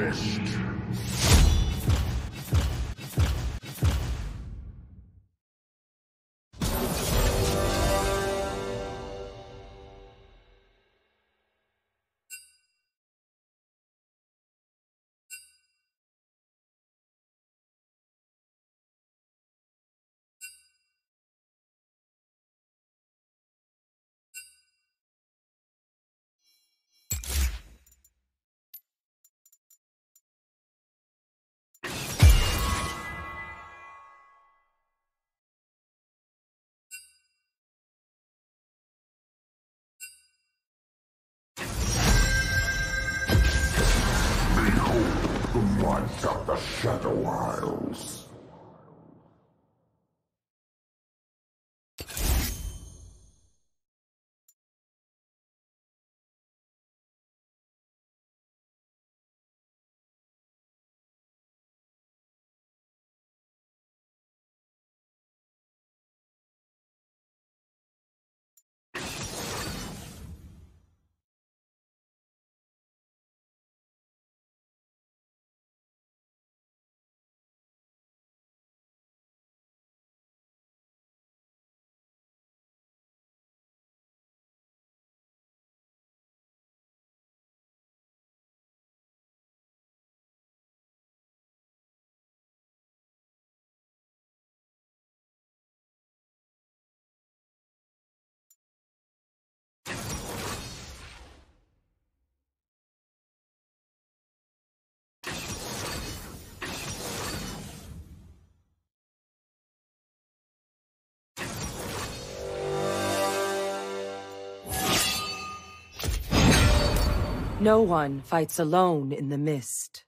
perish. Once of the Shadow Isles. No one fights alone in the mist.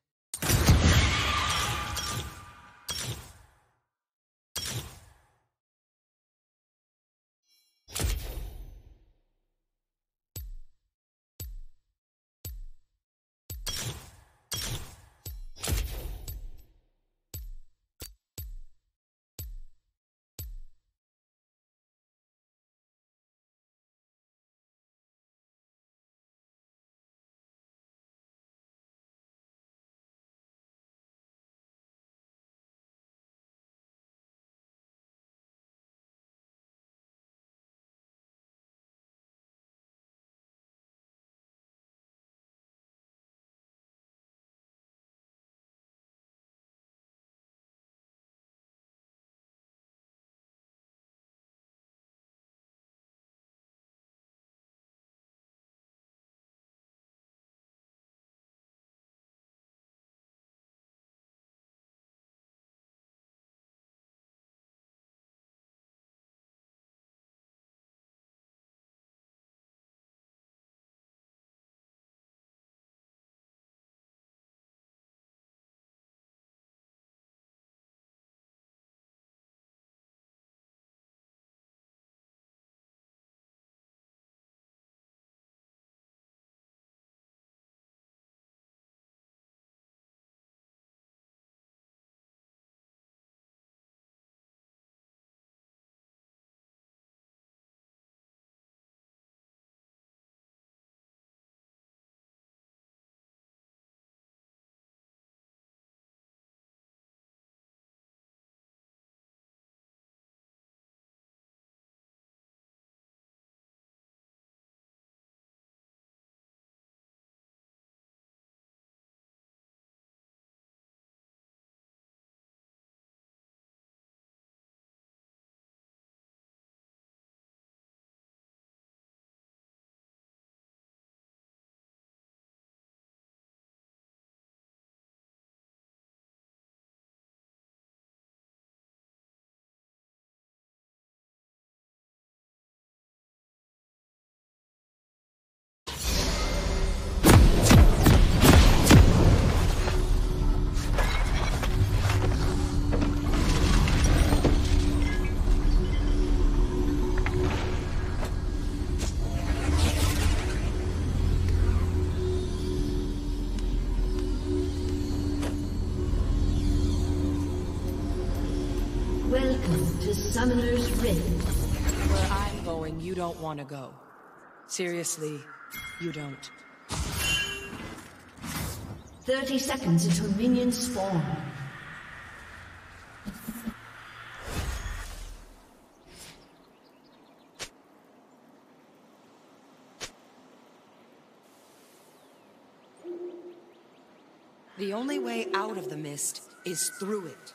Summoner's Rift. Where I'm going, you don't want to go. Seriously, you don't. 30 seconds until minions spawn. The only way out of the mist is through it.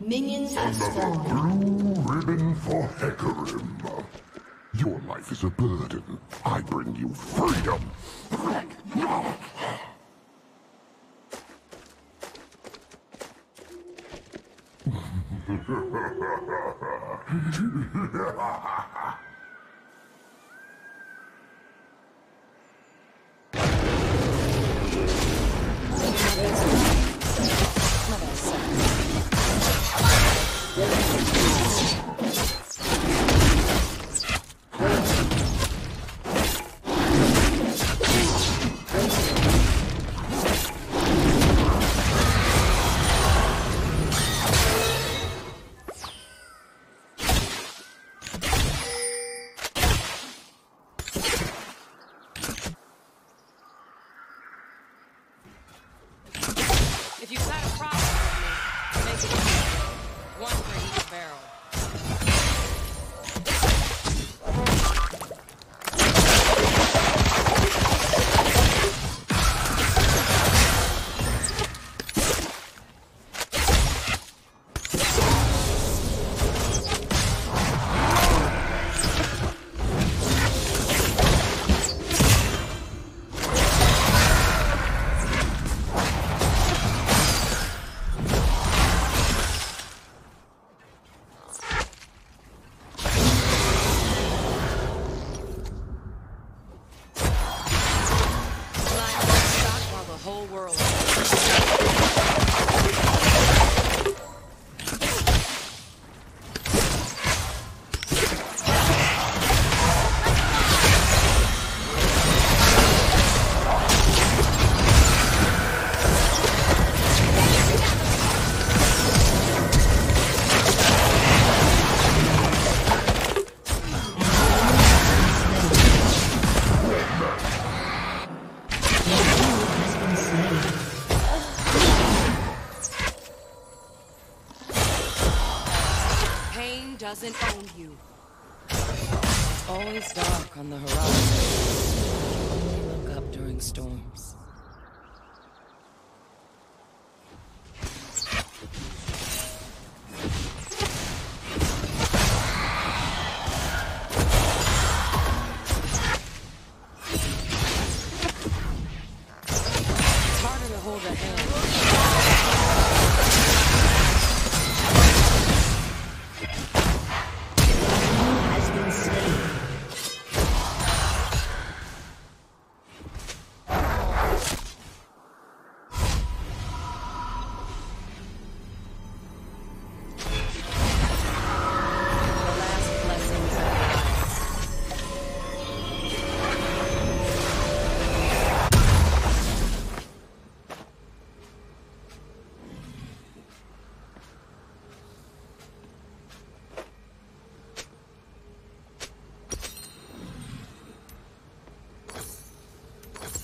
Minions have spawned. Blue ribbon for Hecarim. Your life is a burden. I bring you freedom. Mother, Yeah. on the horizon. Only look up during storms. It's harder to hold a hand.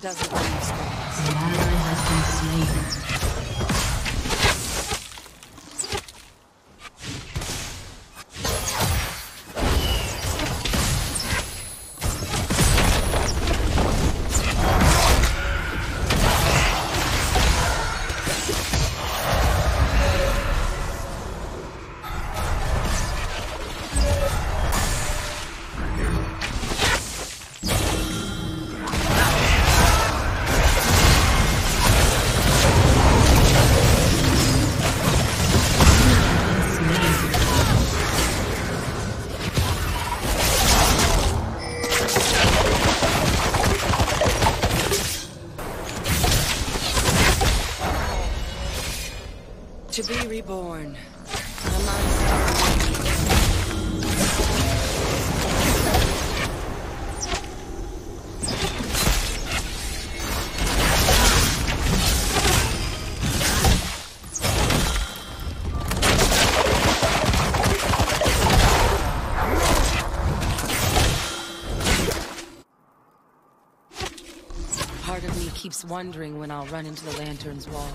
doesn't Part of me keeps wondering when I'll run into the lantern's wall.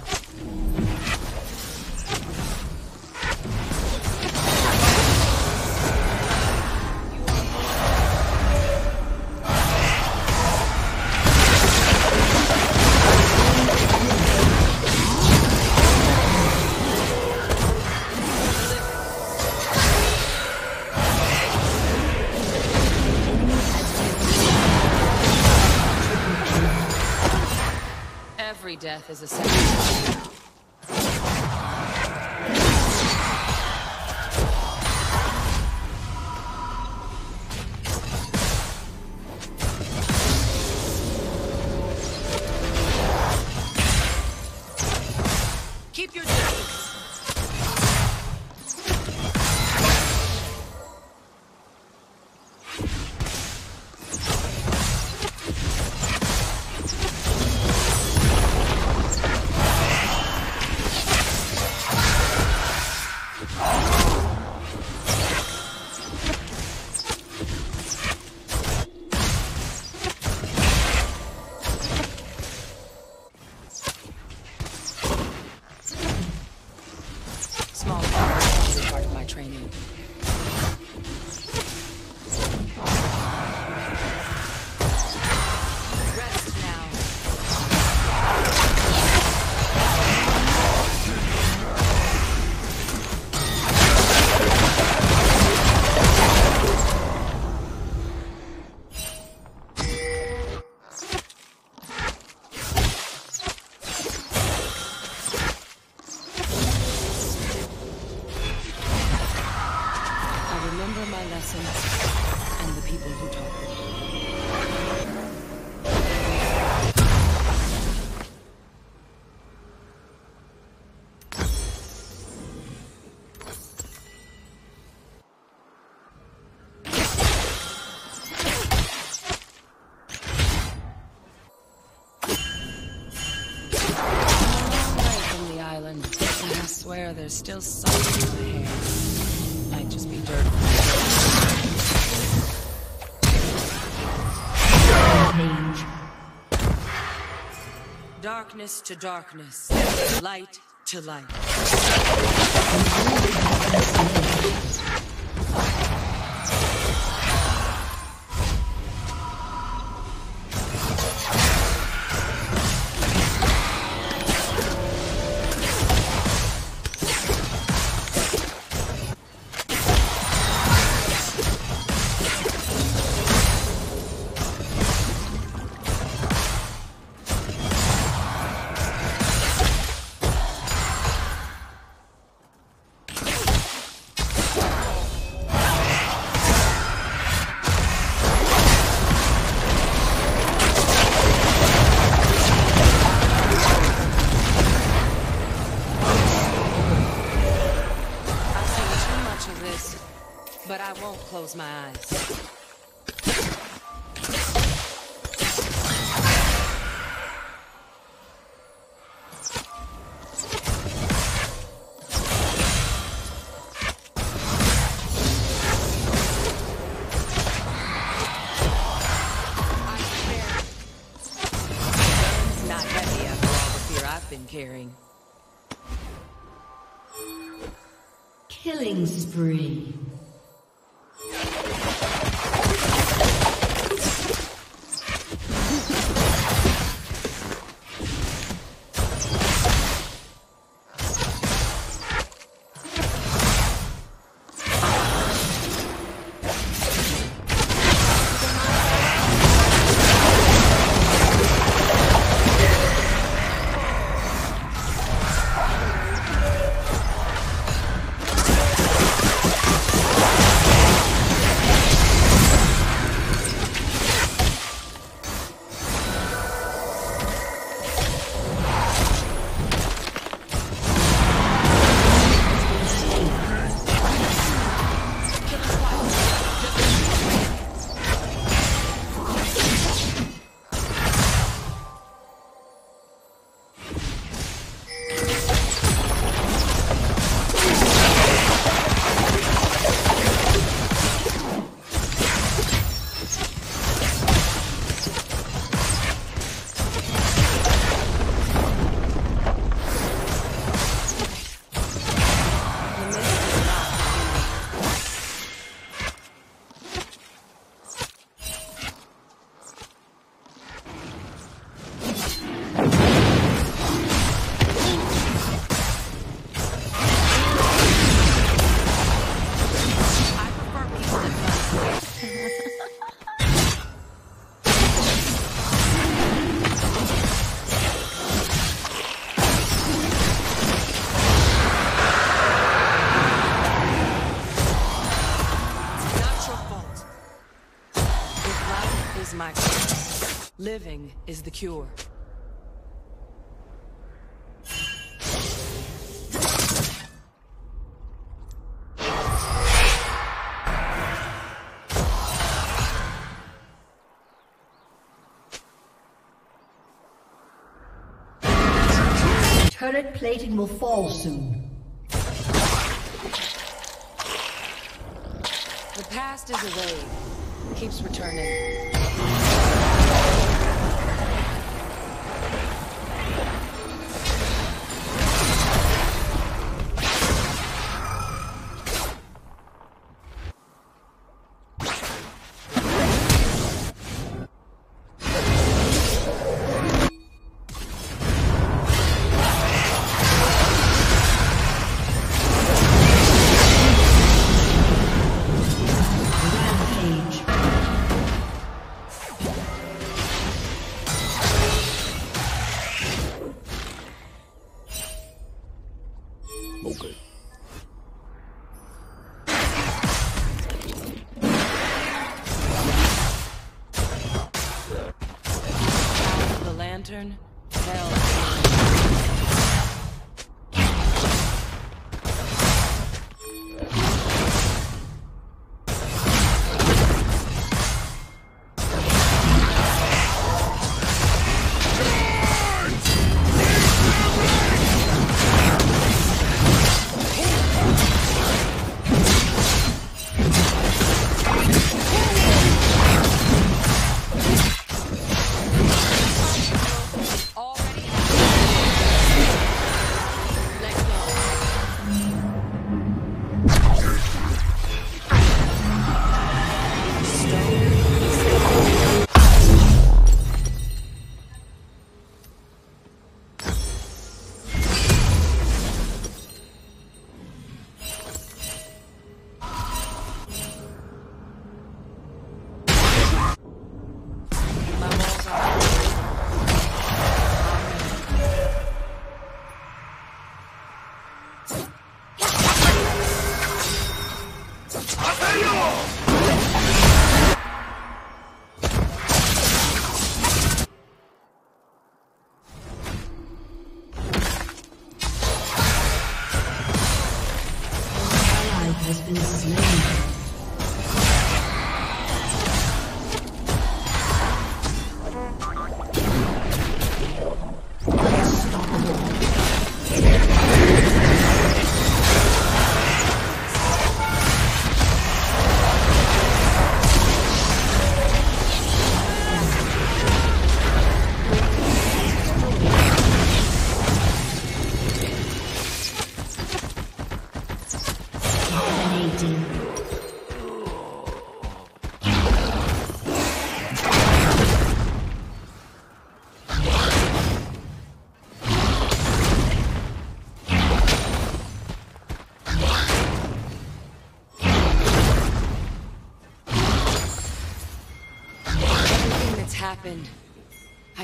Death is a second. There's still something in my hair. Might just be dirt. Darkness to darkness, light to light. Close my eyes. Healing is the cure. Turret plating will fall soon. The past is a wave. Keeps returning. Hell.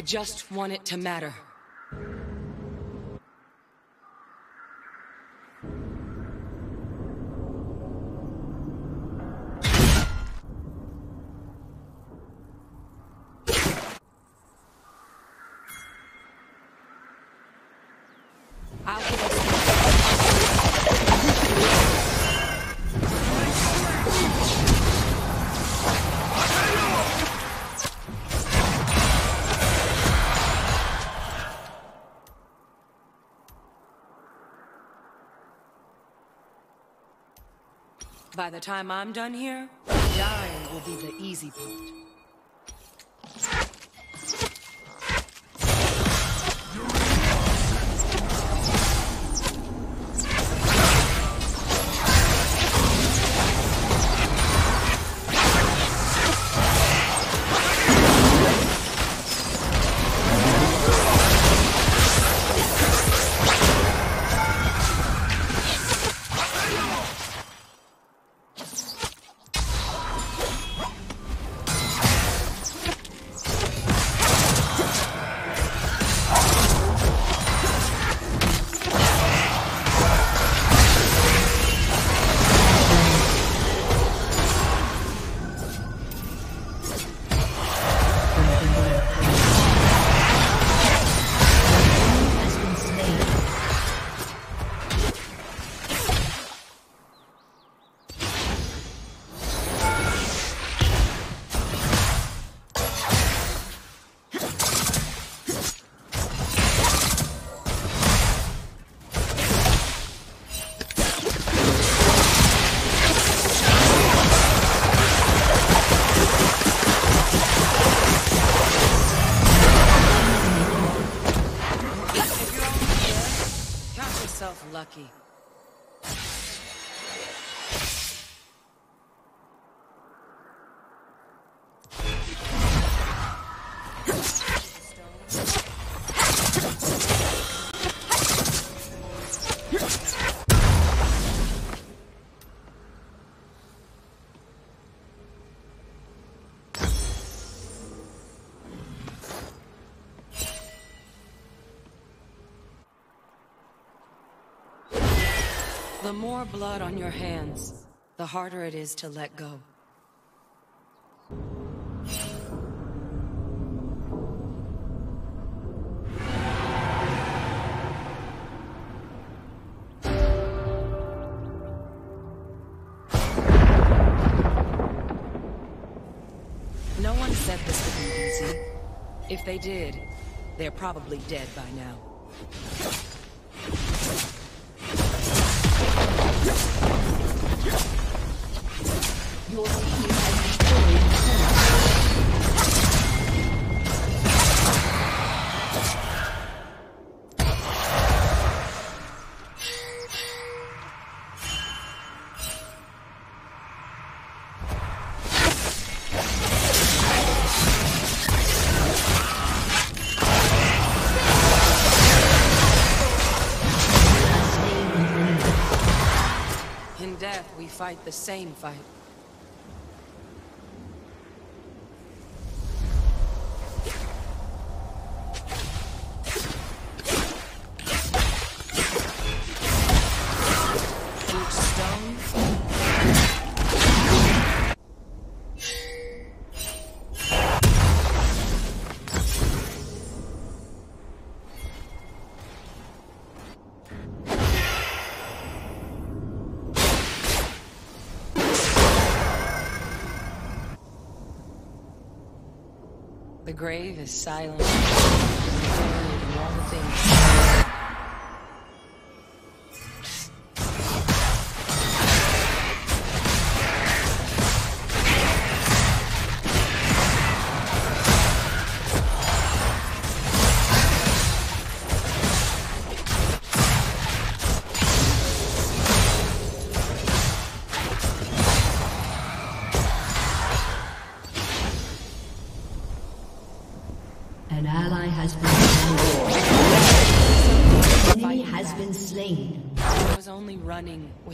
Just want it to matter. By the time I'm done here, dying will be the easy part. More blood on your hands, the harder it is to let go. No one said this would be easy. If they did, they're probably dead by now. Fight the same fight. Grave is silent.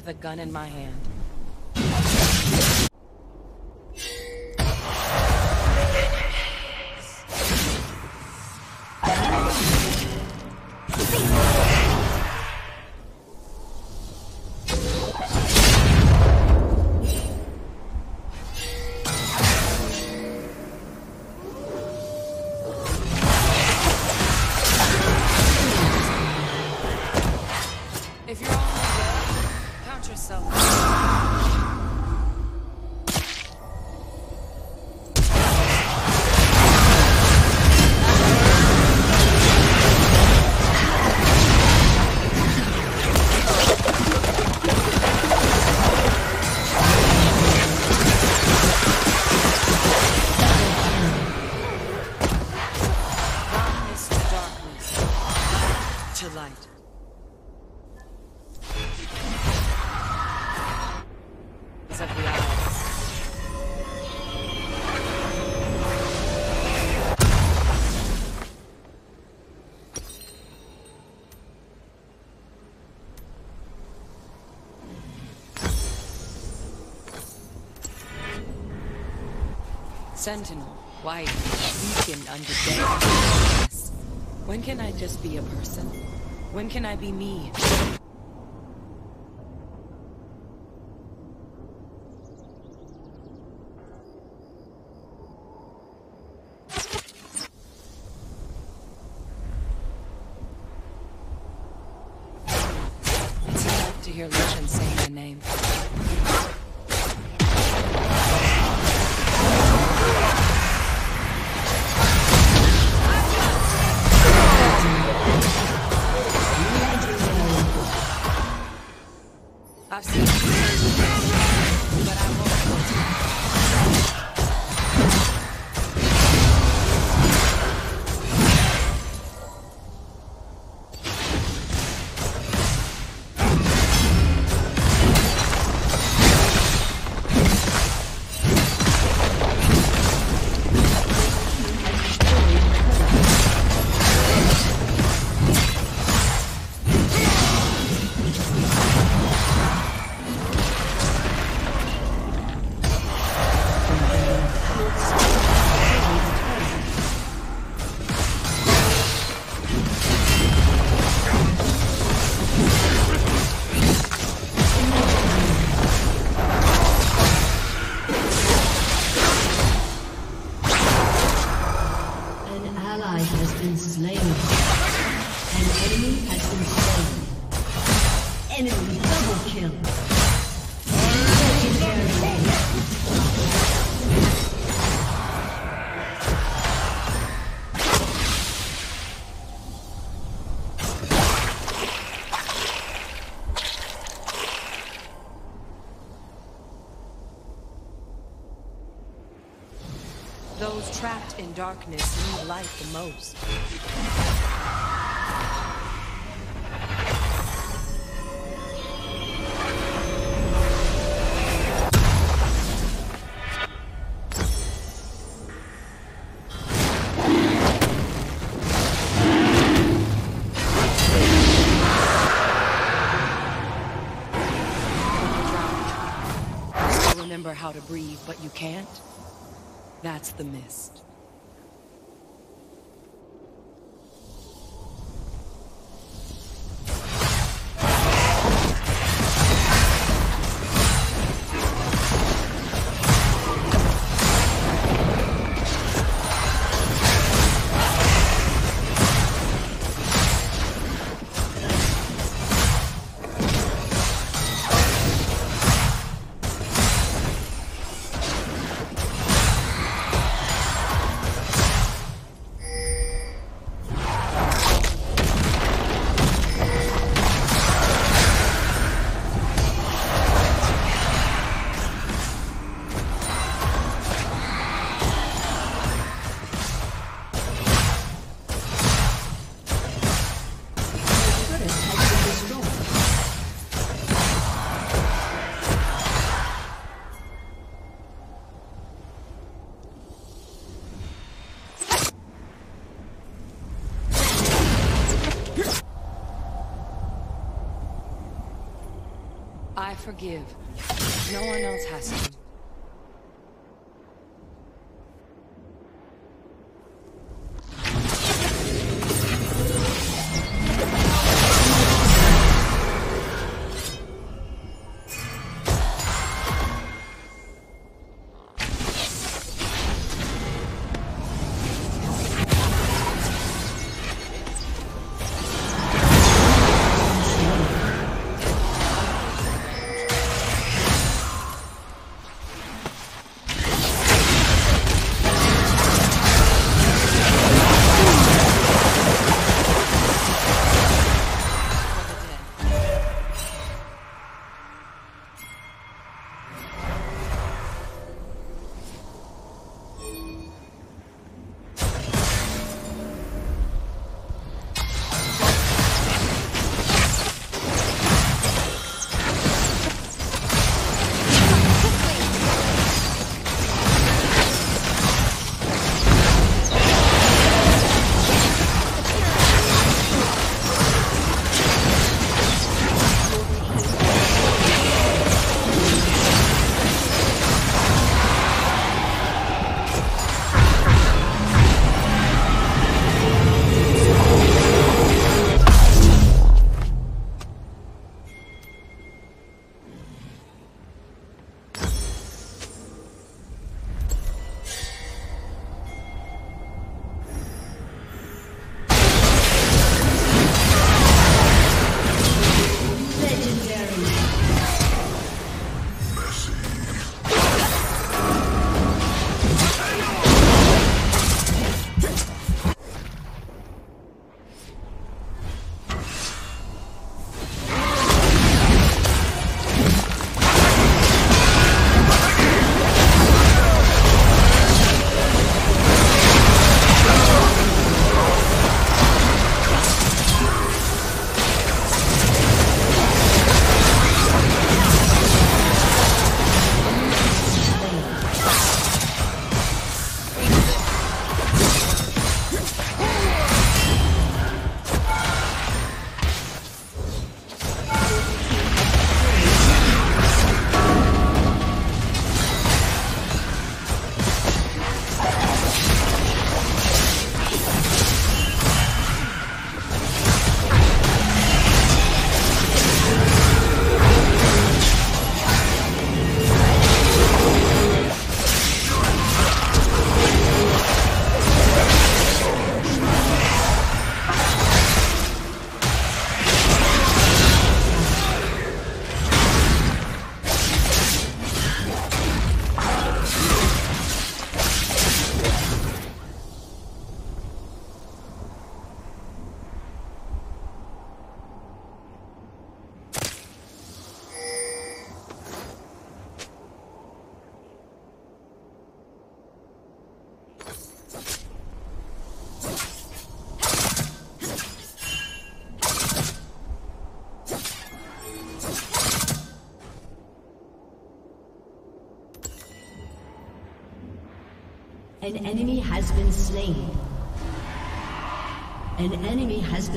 A gun in my hand. Sentinel, white, weakened under death. When can I just be a person? When can I be me? Darkness need light the most. How to breathe, but you can't? That's the mist. I forgive. No one else has to.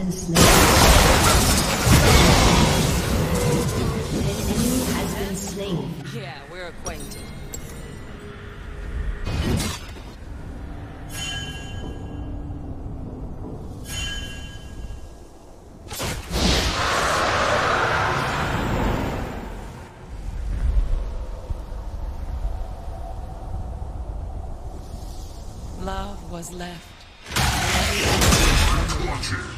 been slain. An enemy has been slain. Yeah, we're acquainted. Love was left. Watch it.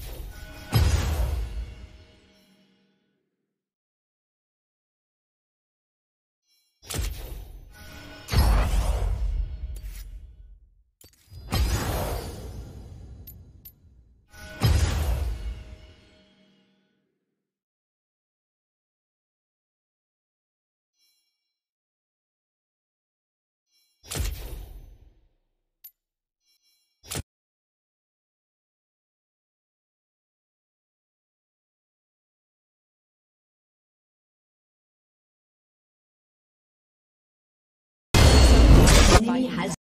enemy has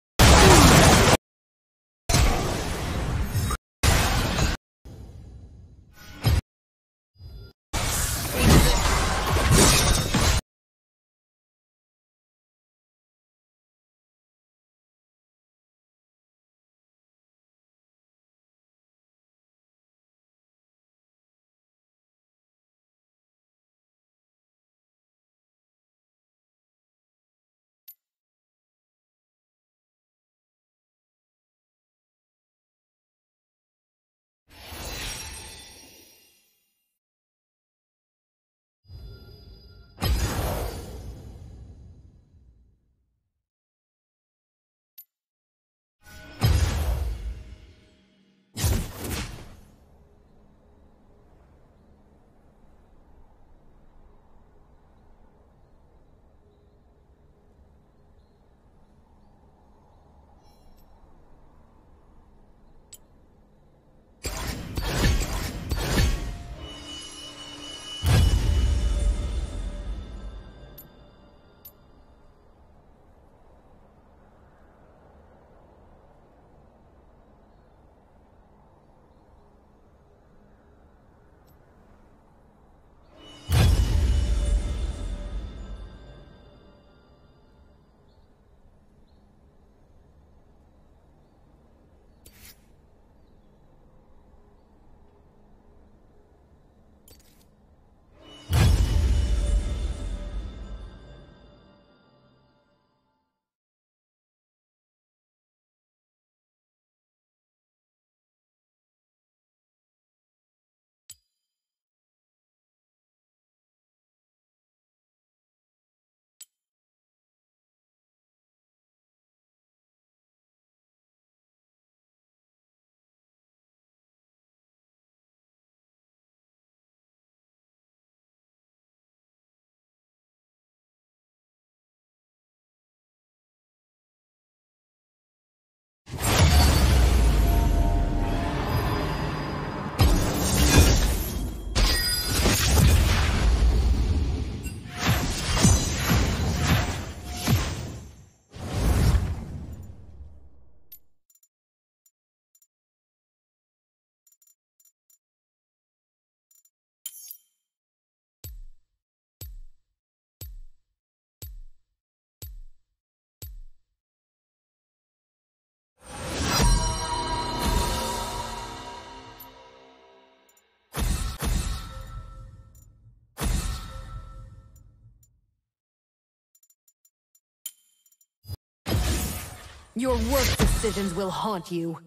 Your work decisions will haunt you.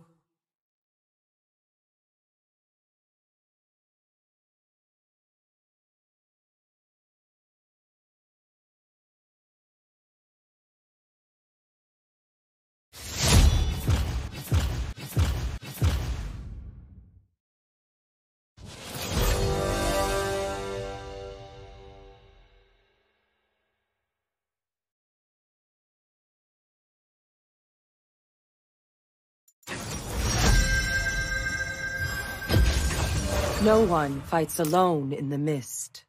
No one fights alone in the mist.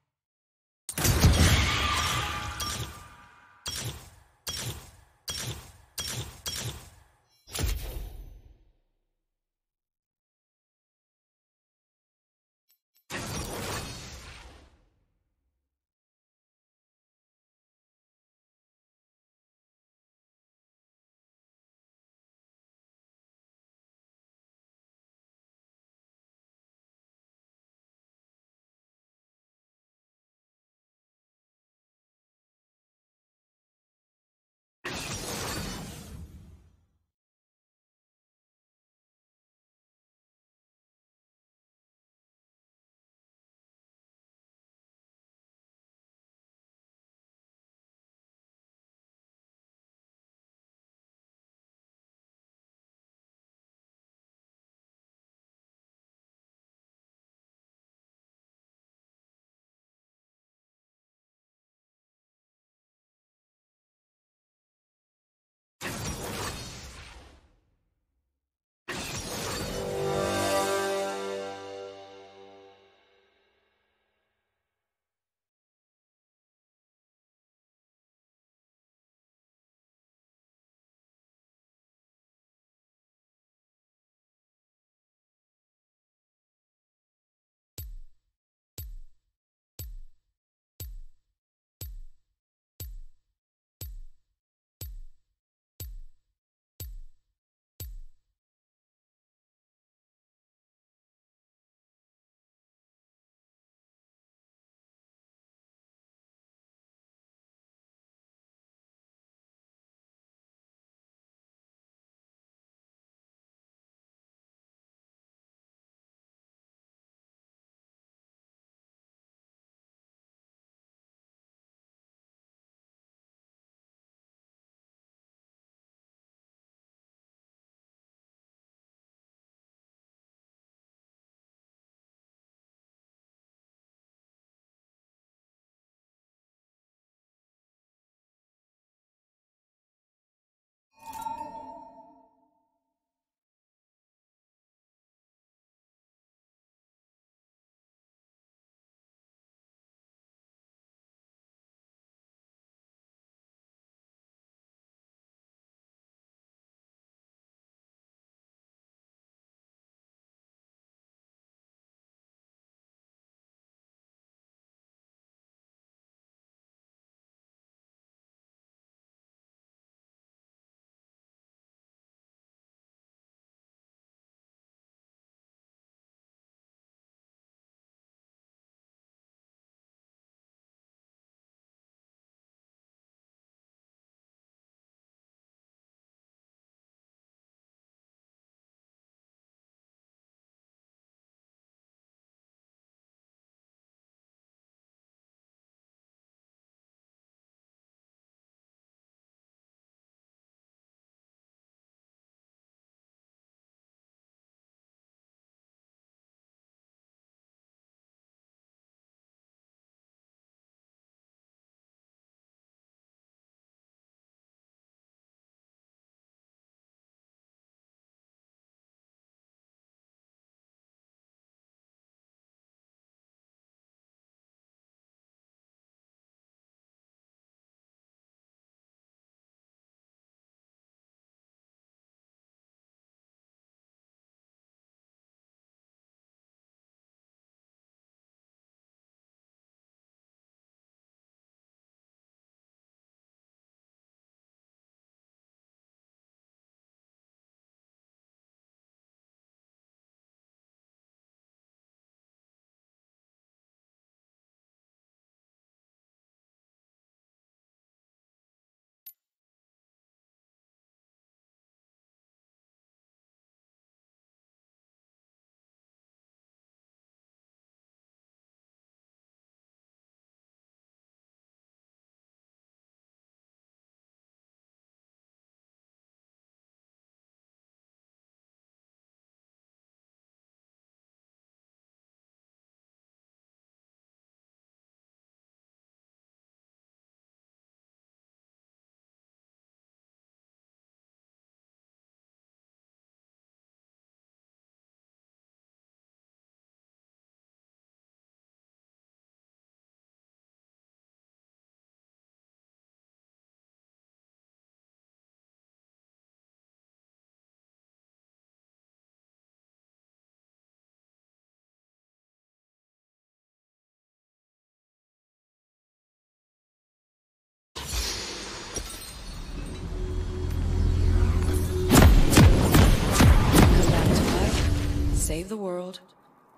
The world,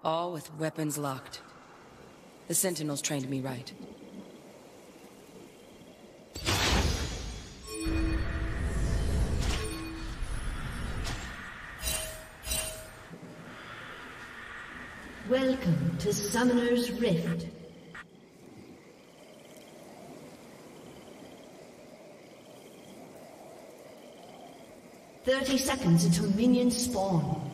all with weapons locked. The Sentinels trained me right. Welcome to Summoner's Rift. Thirty seconds until minions spawn.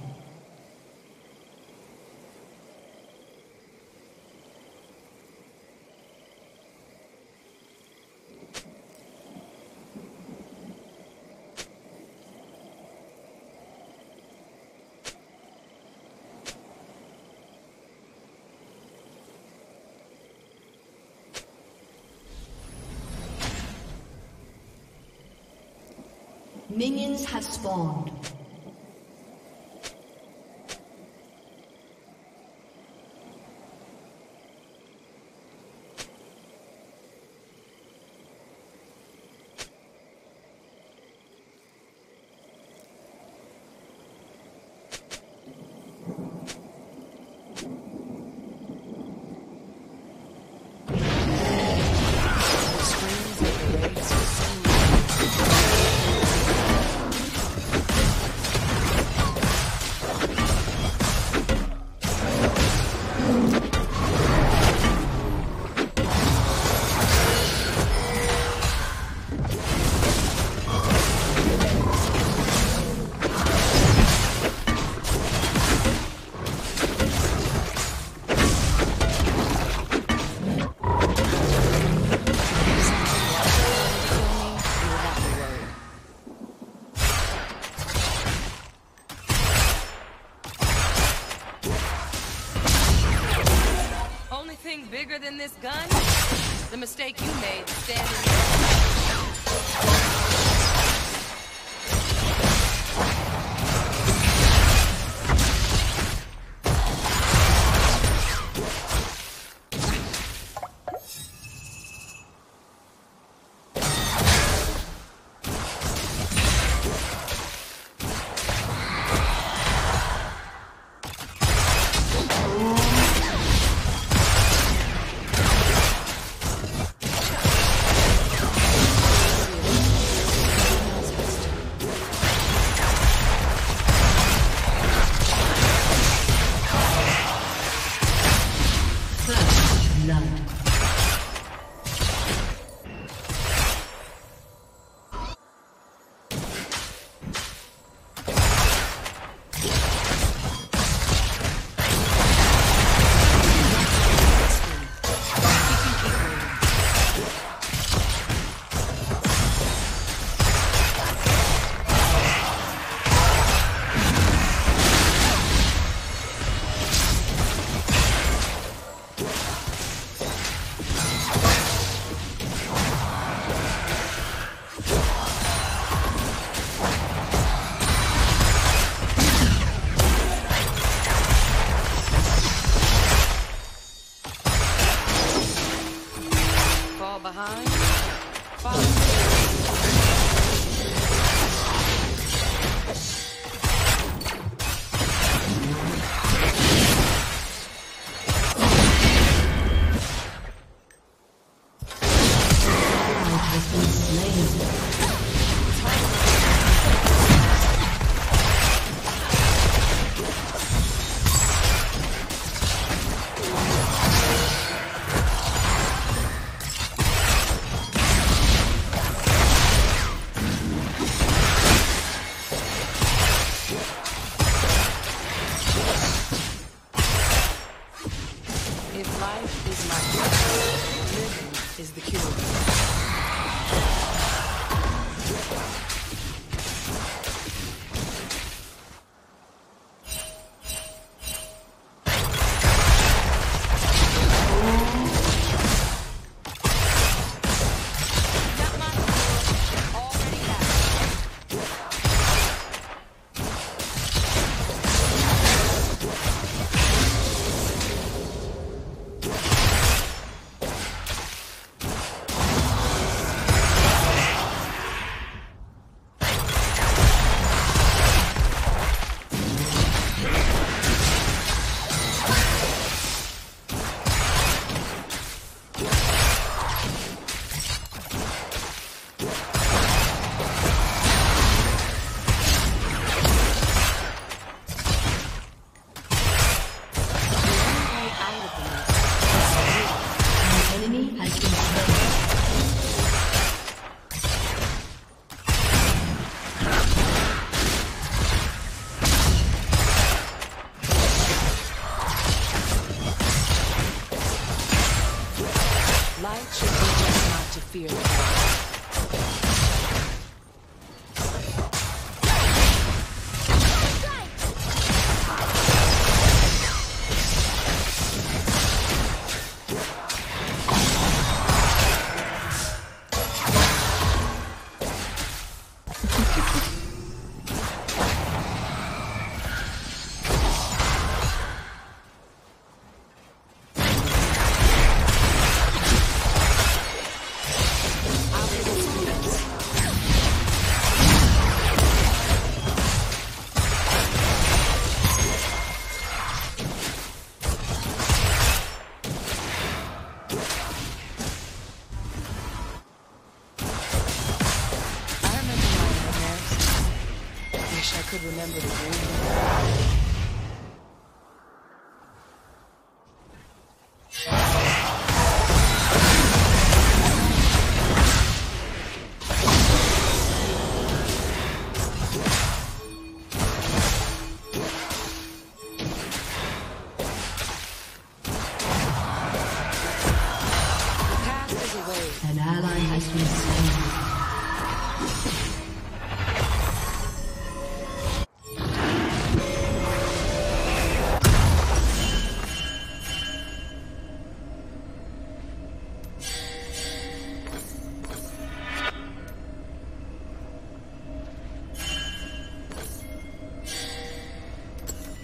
Have spawned. Mistake you made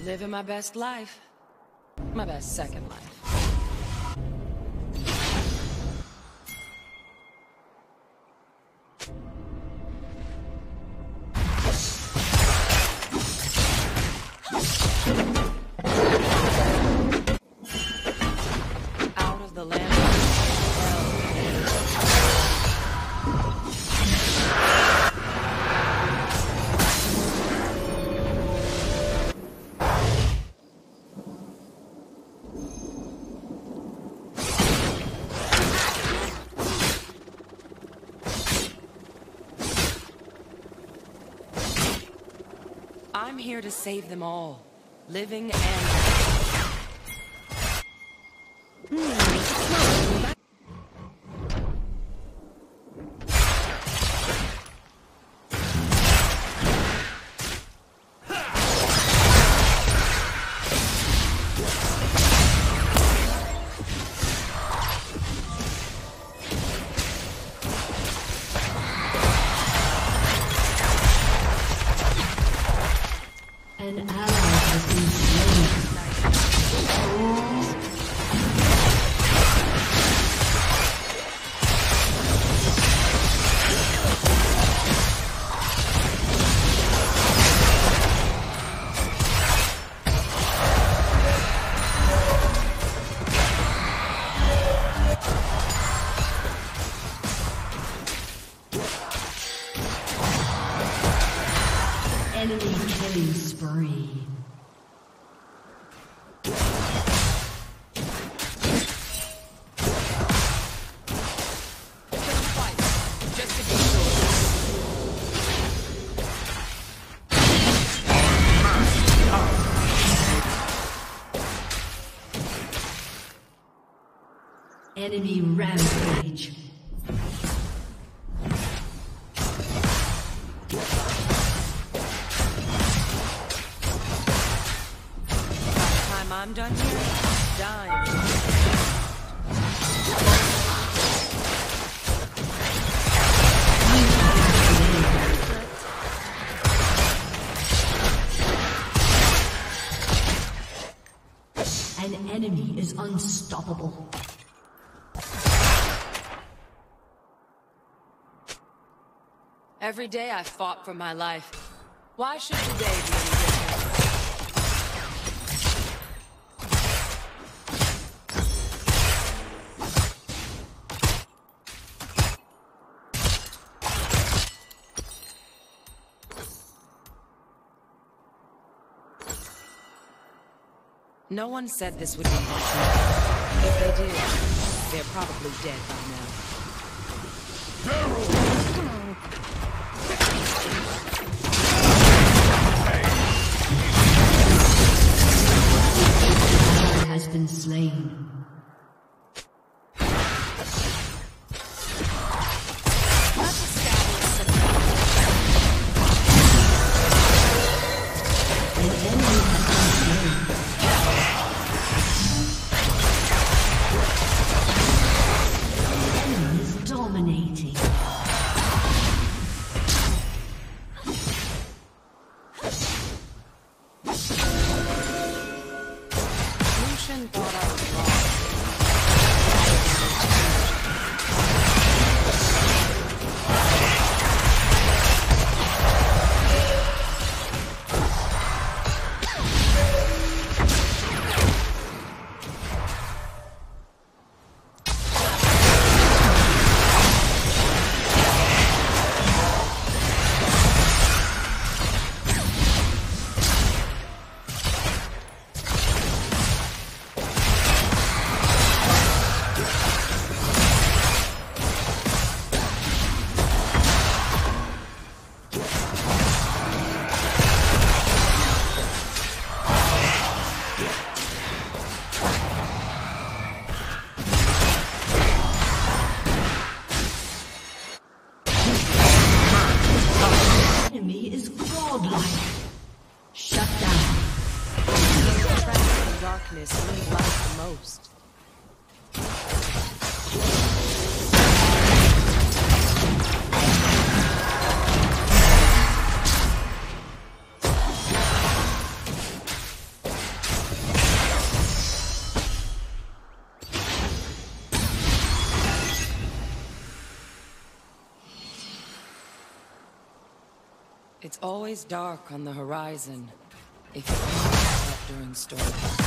Living my best life. My best second life. Here to save them all, living and Enemy rampage. Time I'm done here, dying. An enemy is unstoppable. Every day I fought for my life. Why should today be any different? No one said this would be easy. If they did, they're probably dead by now. Daryl! been slain. always dark on the horizon if you during storms.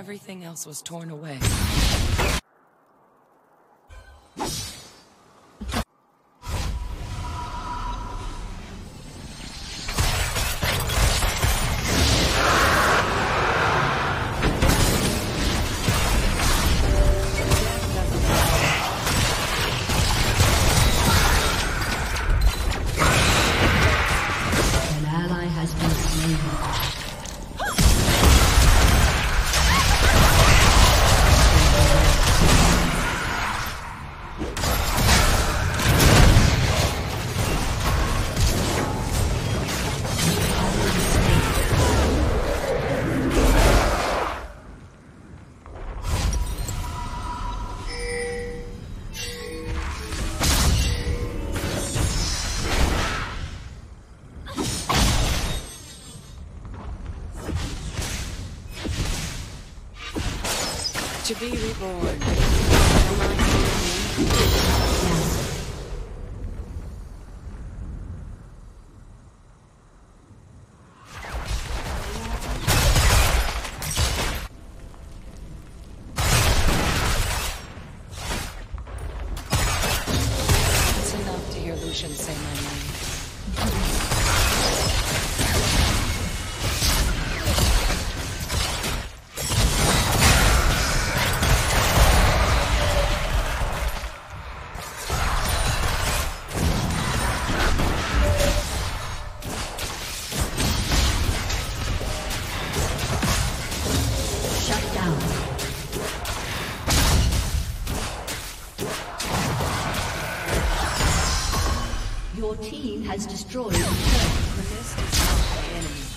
Everything else was torn away. to be reborn. destroyed the turret enemy.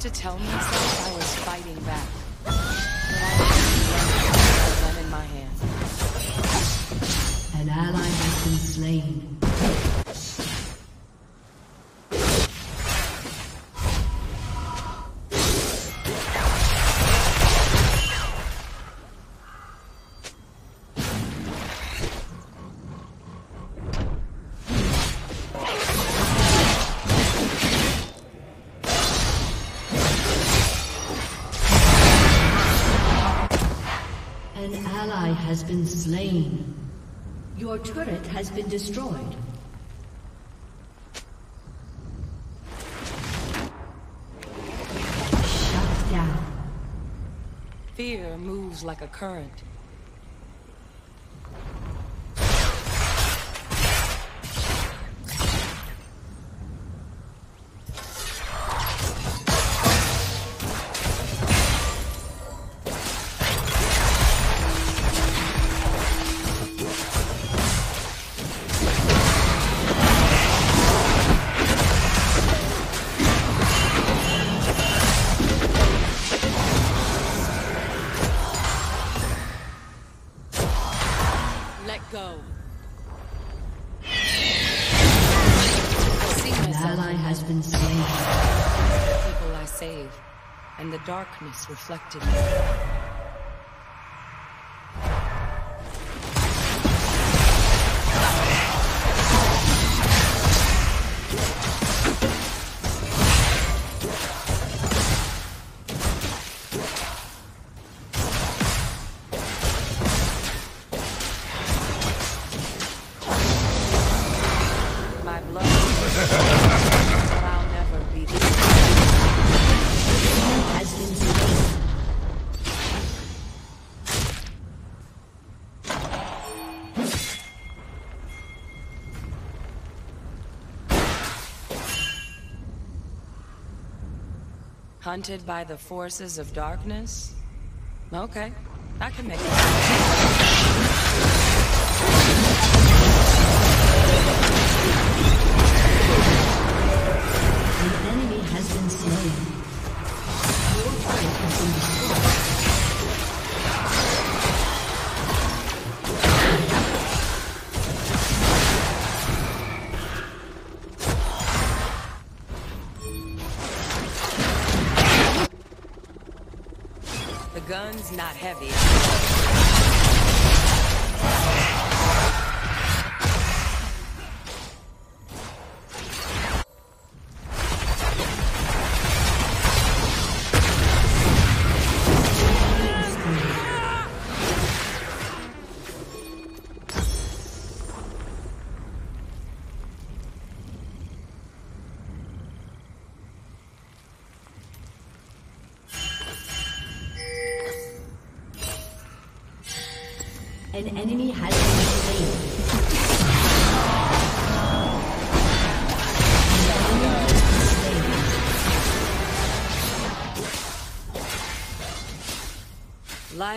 to tell myself has been slain. Your turret has been destroyed. Shut down. Fear moves like a current. reflected. Hunted by the forces of darkness? Okay, I can make it.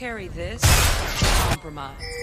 carry this, compromise.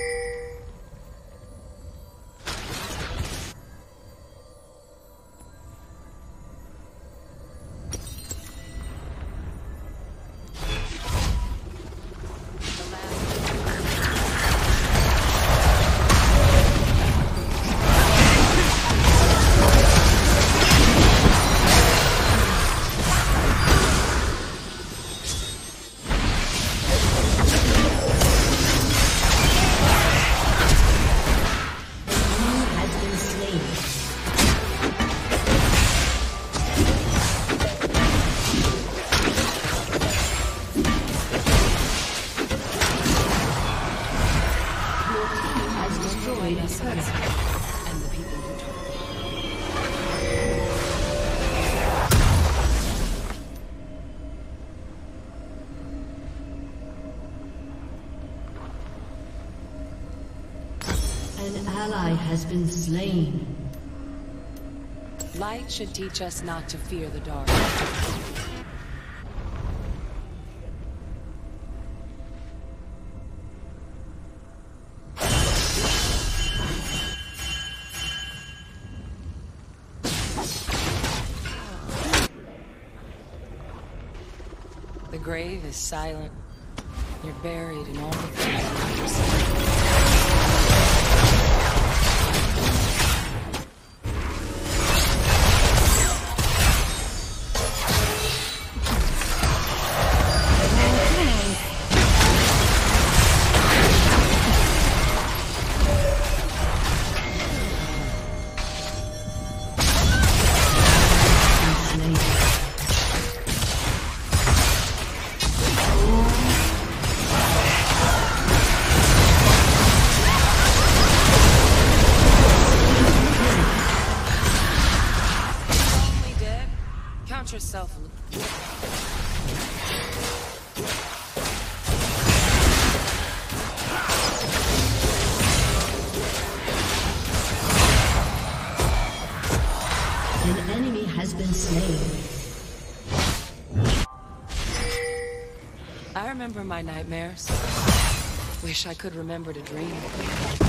Been slain. Light should teach us not to fear the dark. The grave is silent. You're buried in all the things my nightmares. Wish I could remember to dream.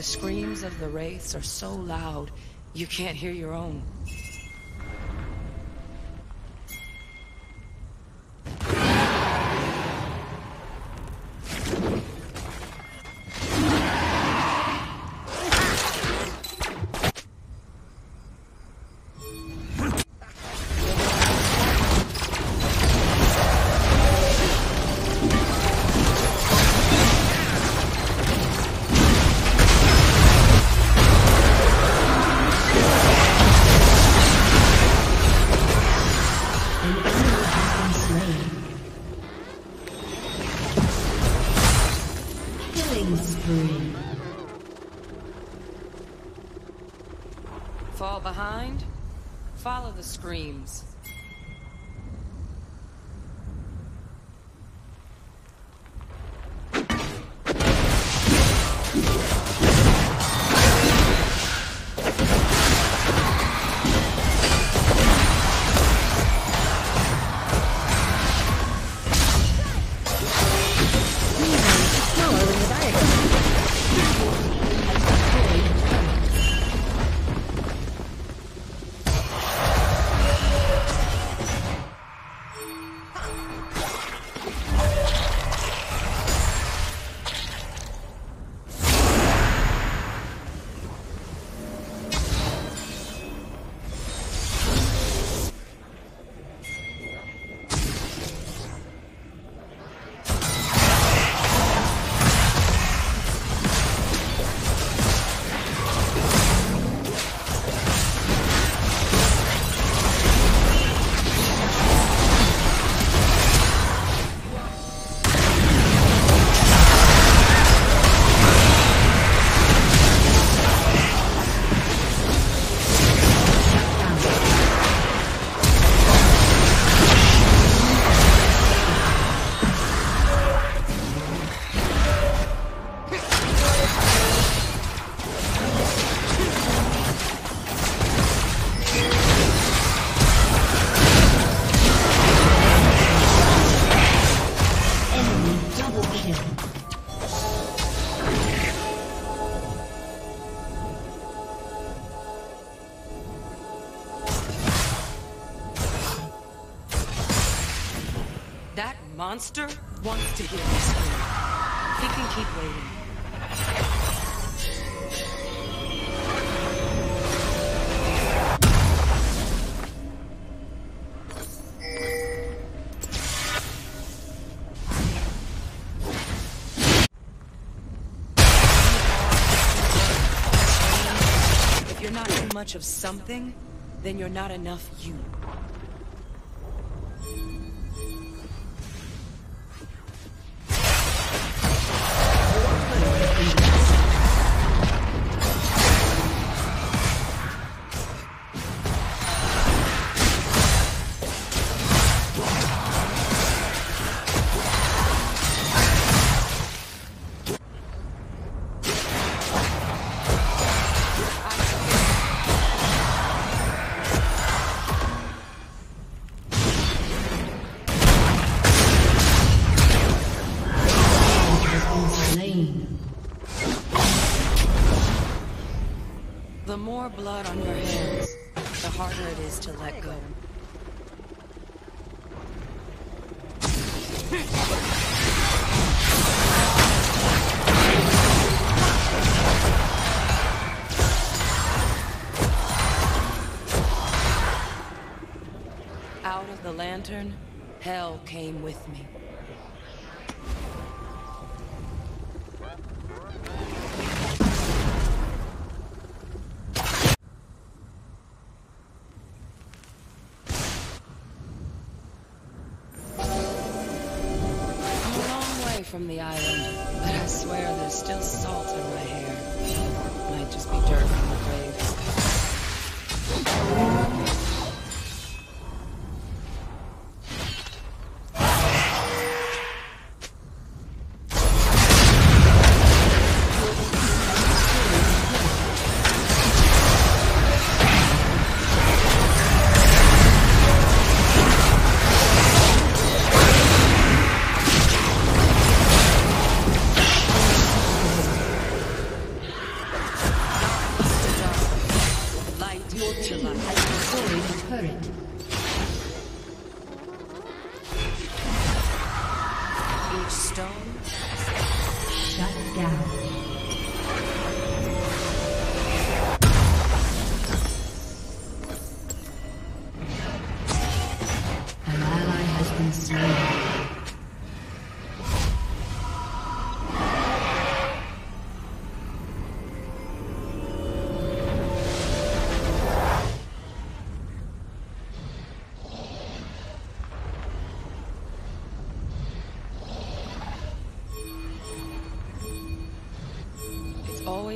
The screams of the wraiths are so loud, you can't hear your own. Monster wants to hear me scream. He can keep waiting. If you're not too much of something, then you're not enough from the island, but I swear there's still salt in my hair. Might just be dirt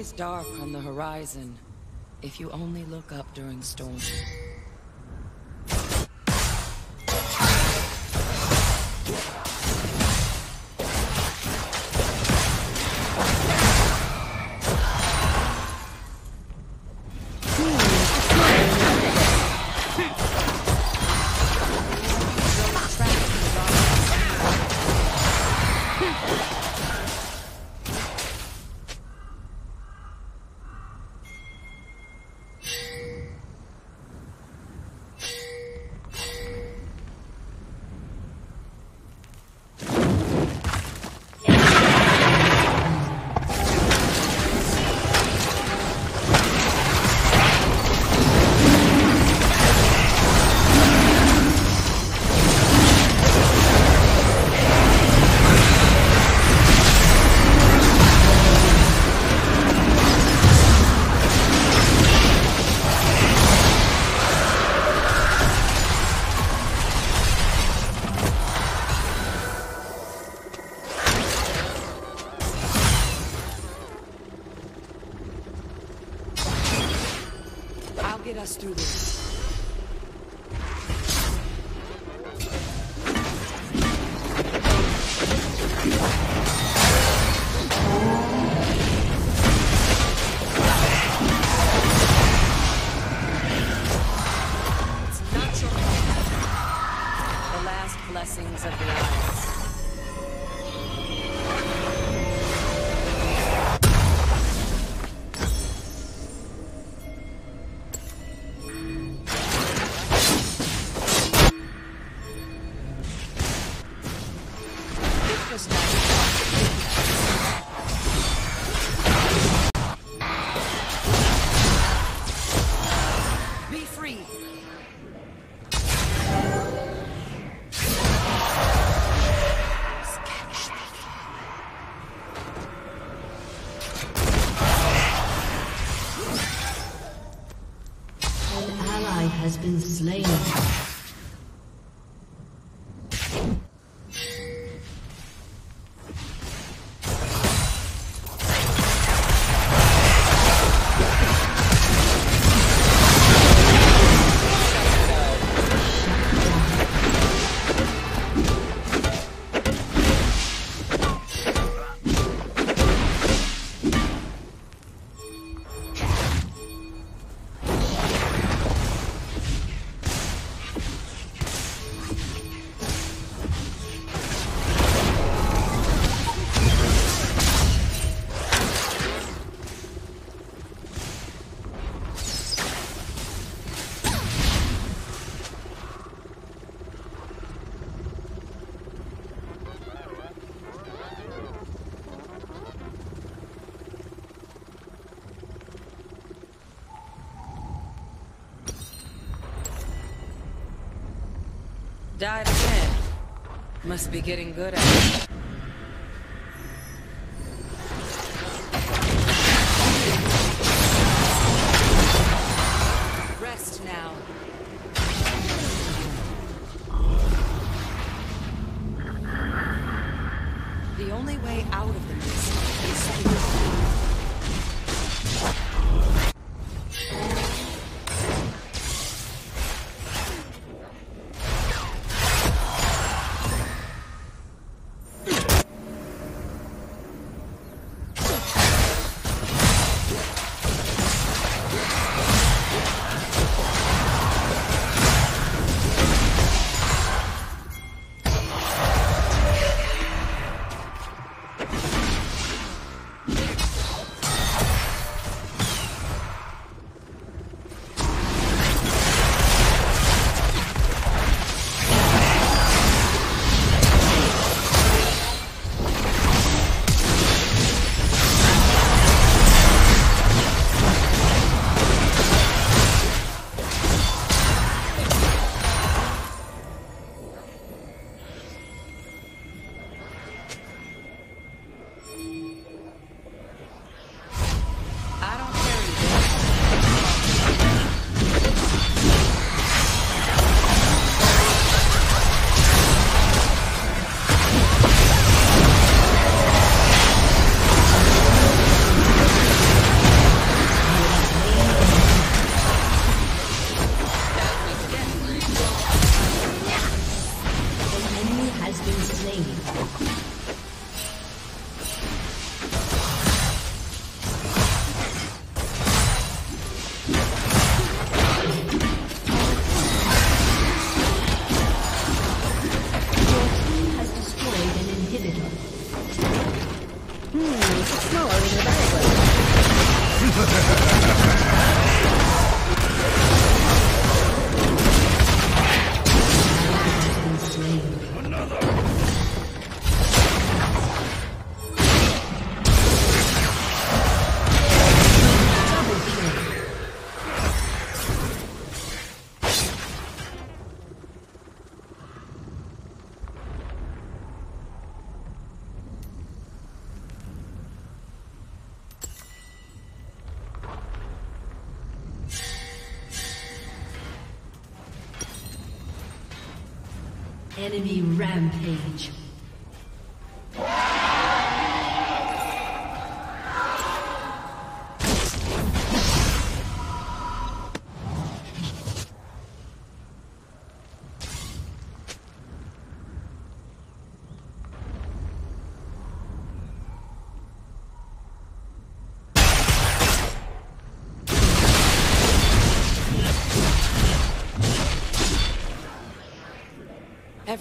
always dark on the horizon if you only look up during storms. died again. Must be getting good at it.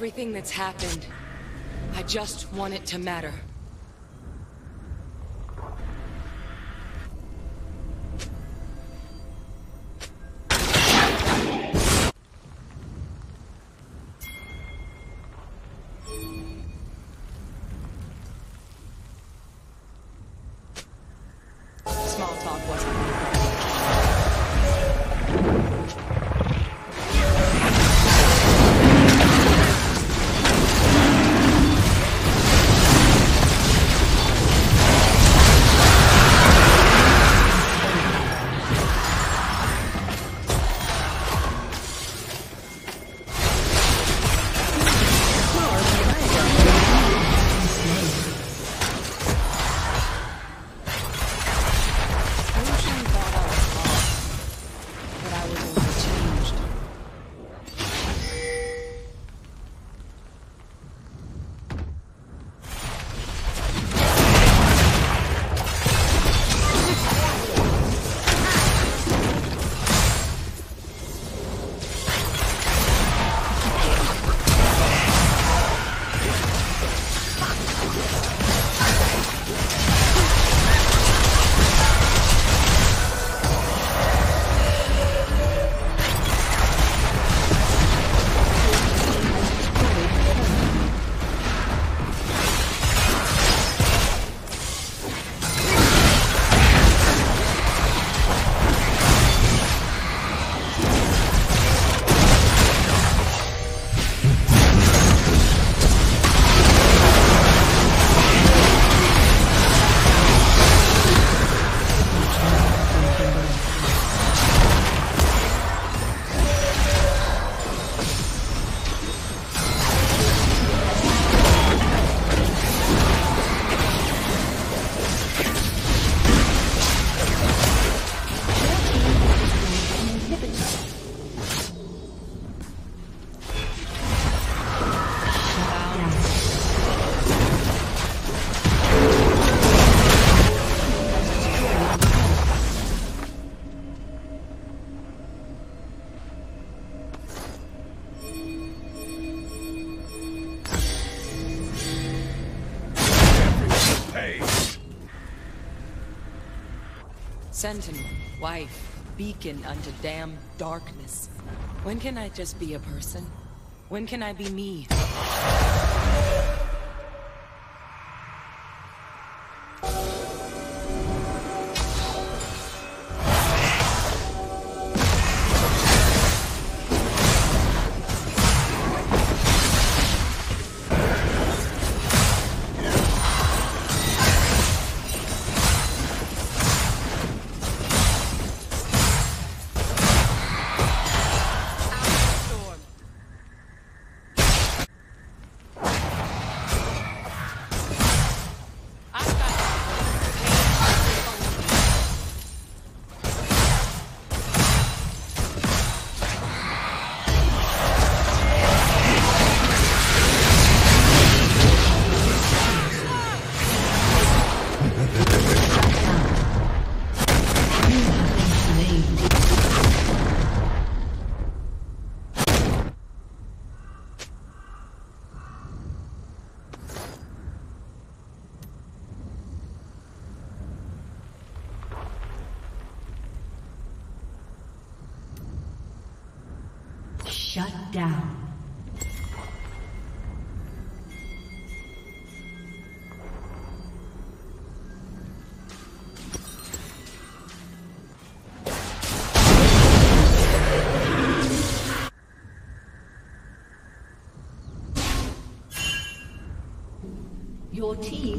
everything that's happened. I just want it to matter. Sentinel, wife, beacon unto damn darkness. When can I just be a person? When can I be me?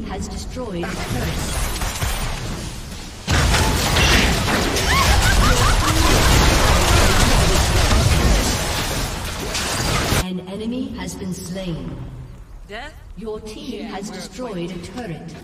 Has destroyed a turret. An enemy has been slain. Death? Your team has destroyed a turret.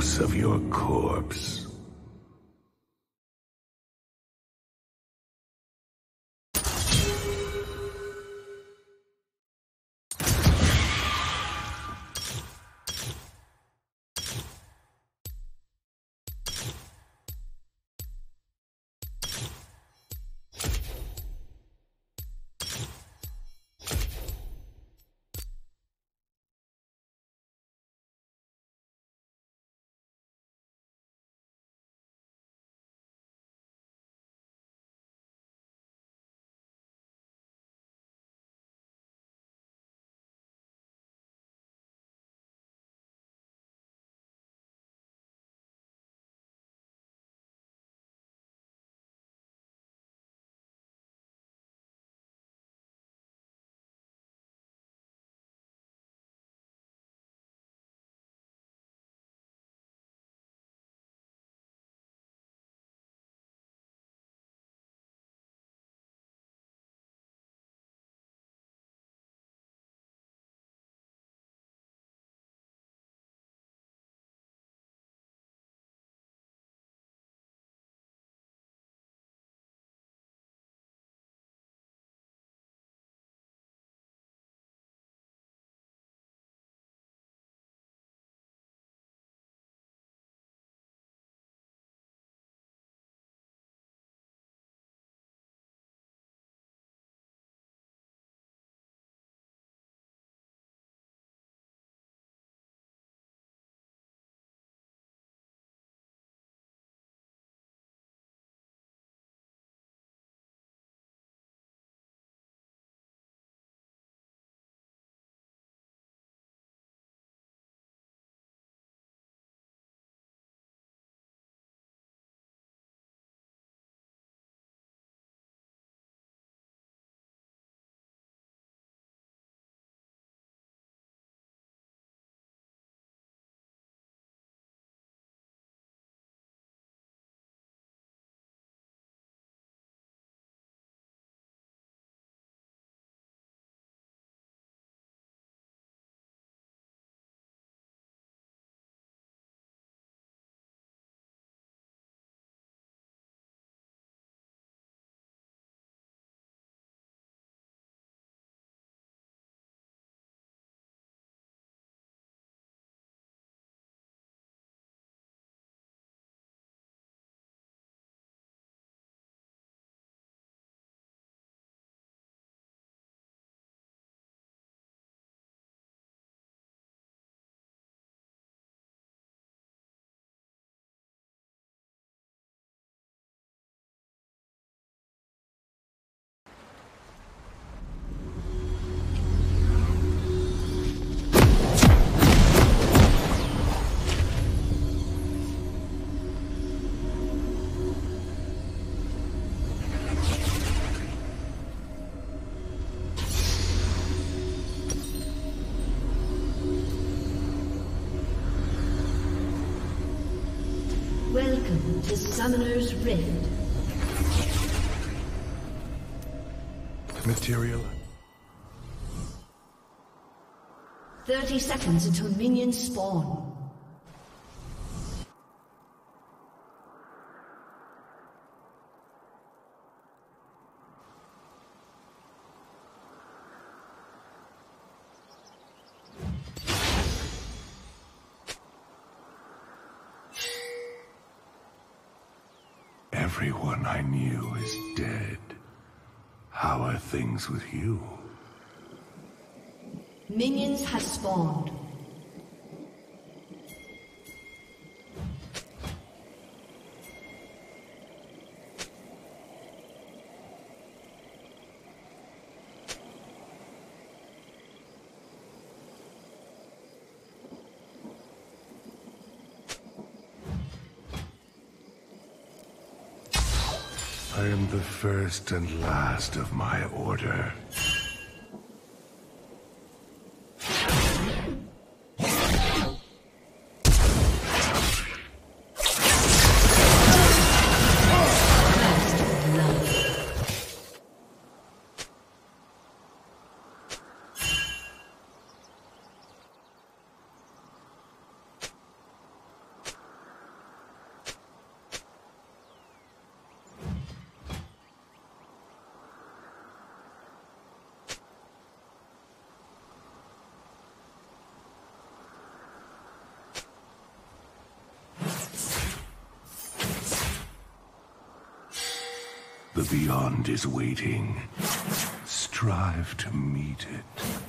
Use of your corpse. Summoner's Rift. Material? 30 seconds until minions spawn. Things with you? Minions have spawned. I am the first and last of my order. beyond is waiting. Strive to meet it.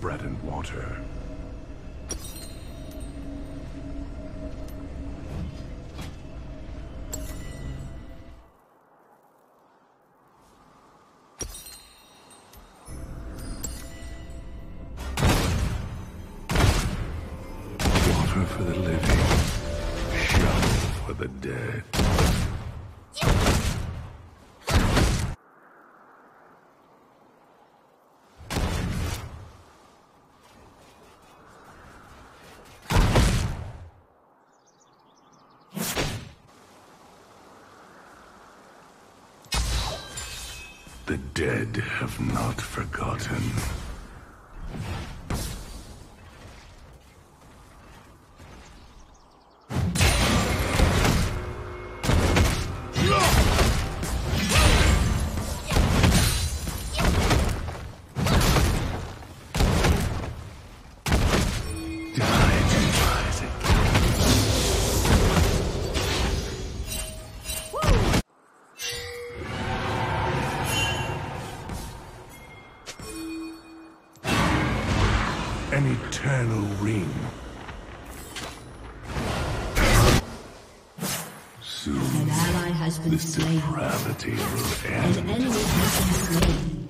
bread and water. The dead have not forgotten. depravity will end. An enemy has been slain.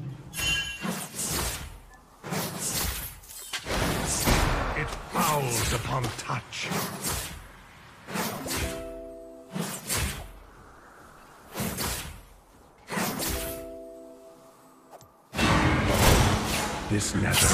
It fouls upon touch. This never.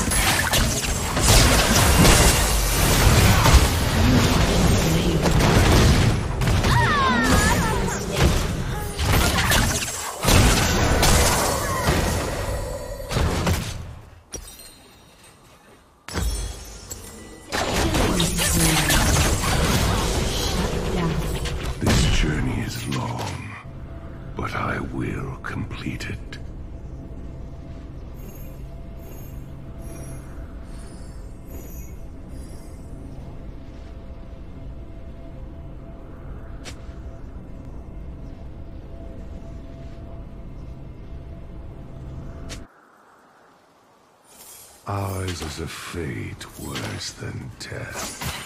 a fate worse than death.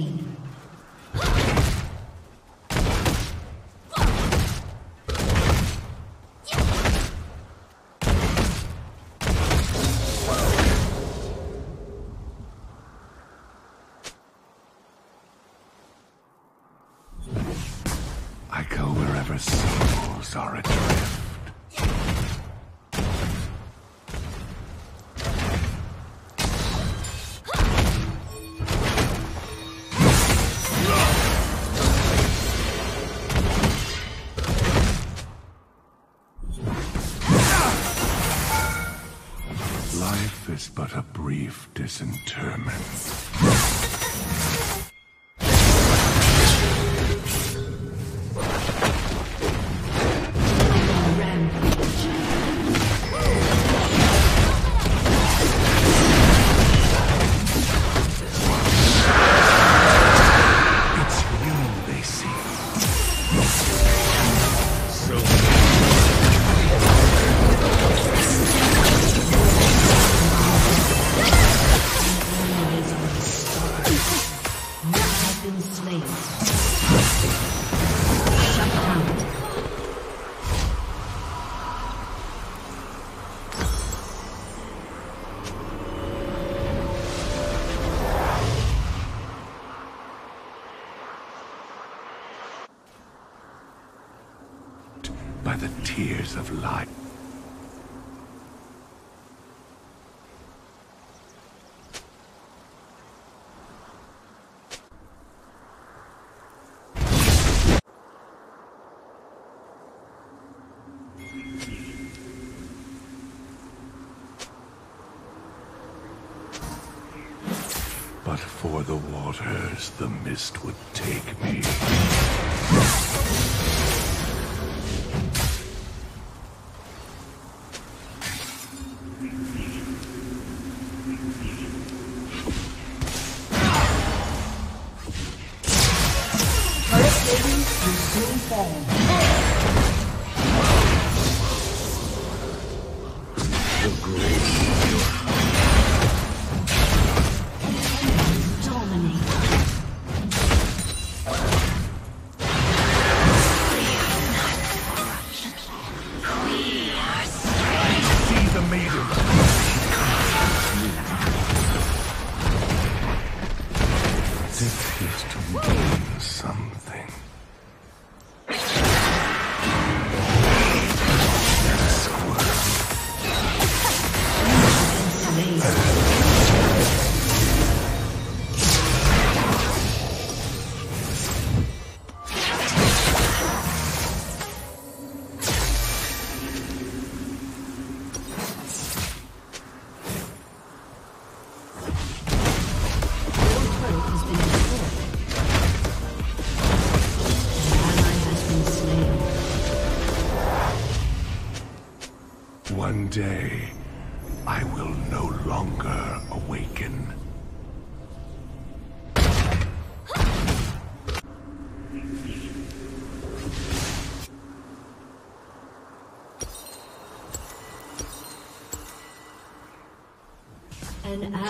waters the mist would take me.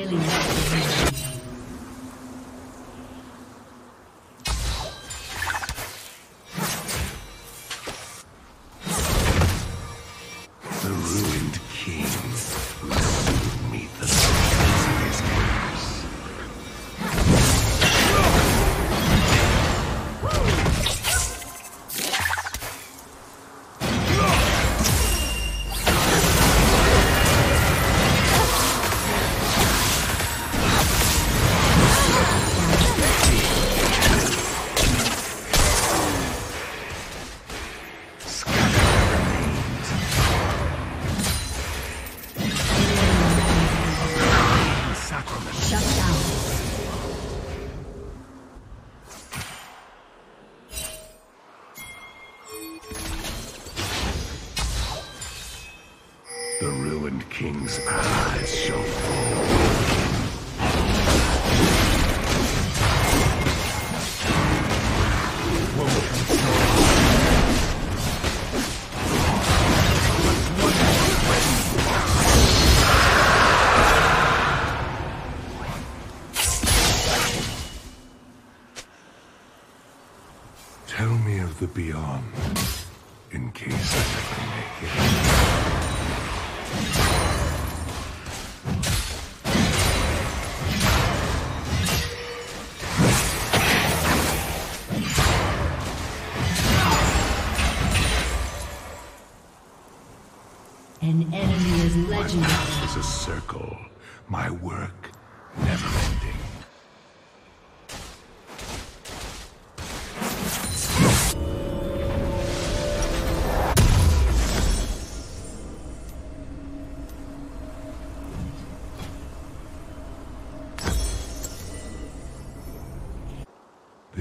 Killing. things.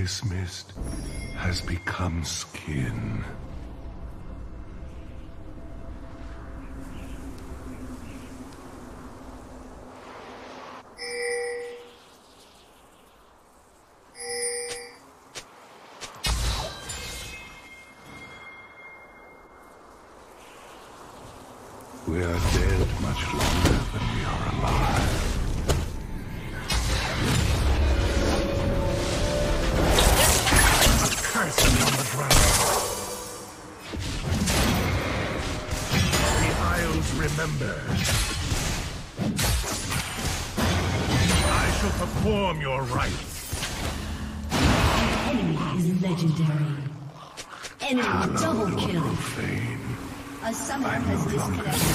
Mist has become skin. Has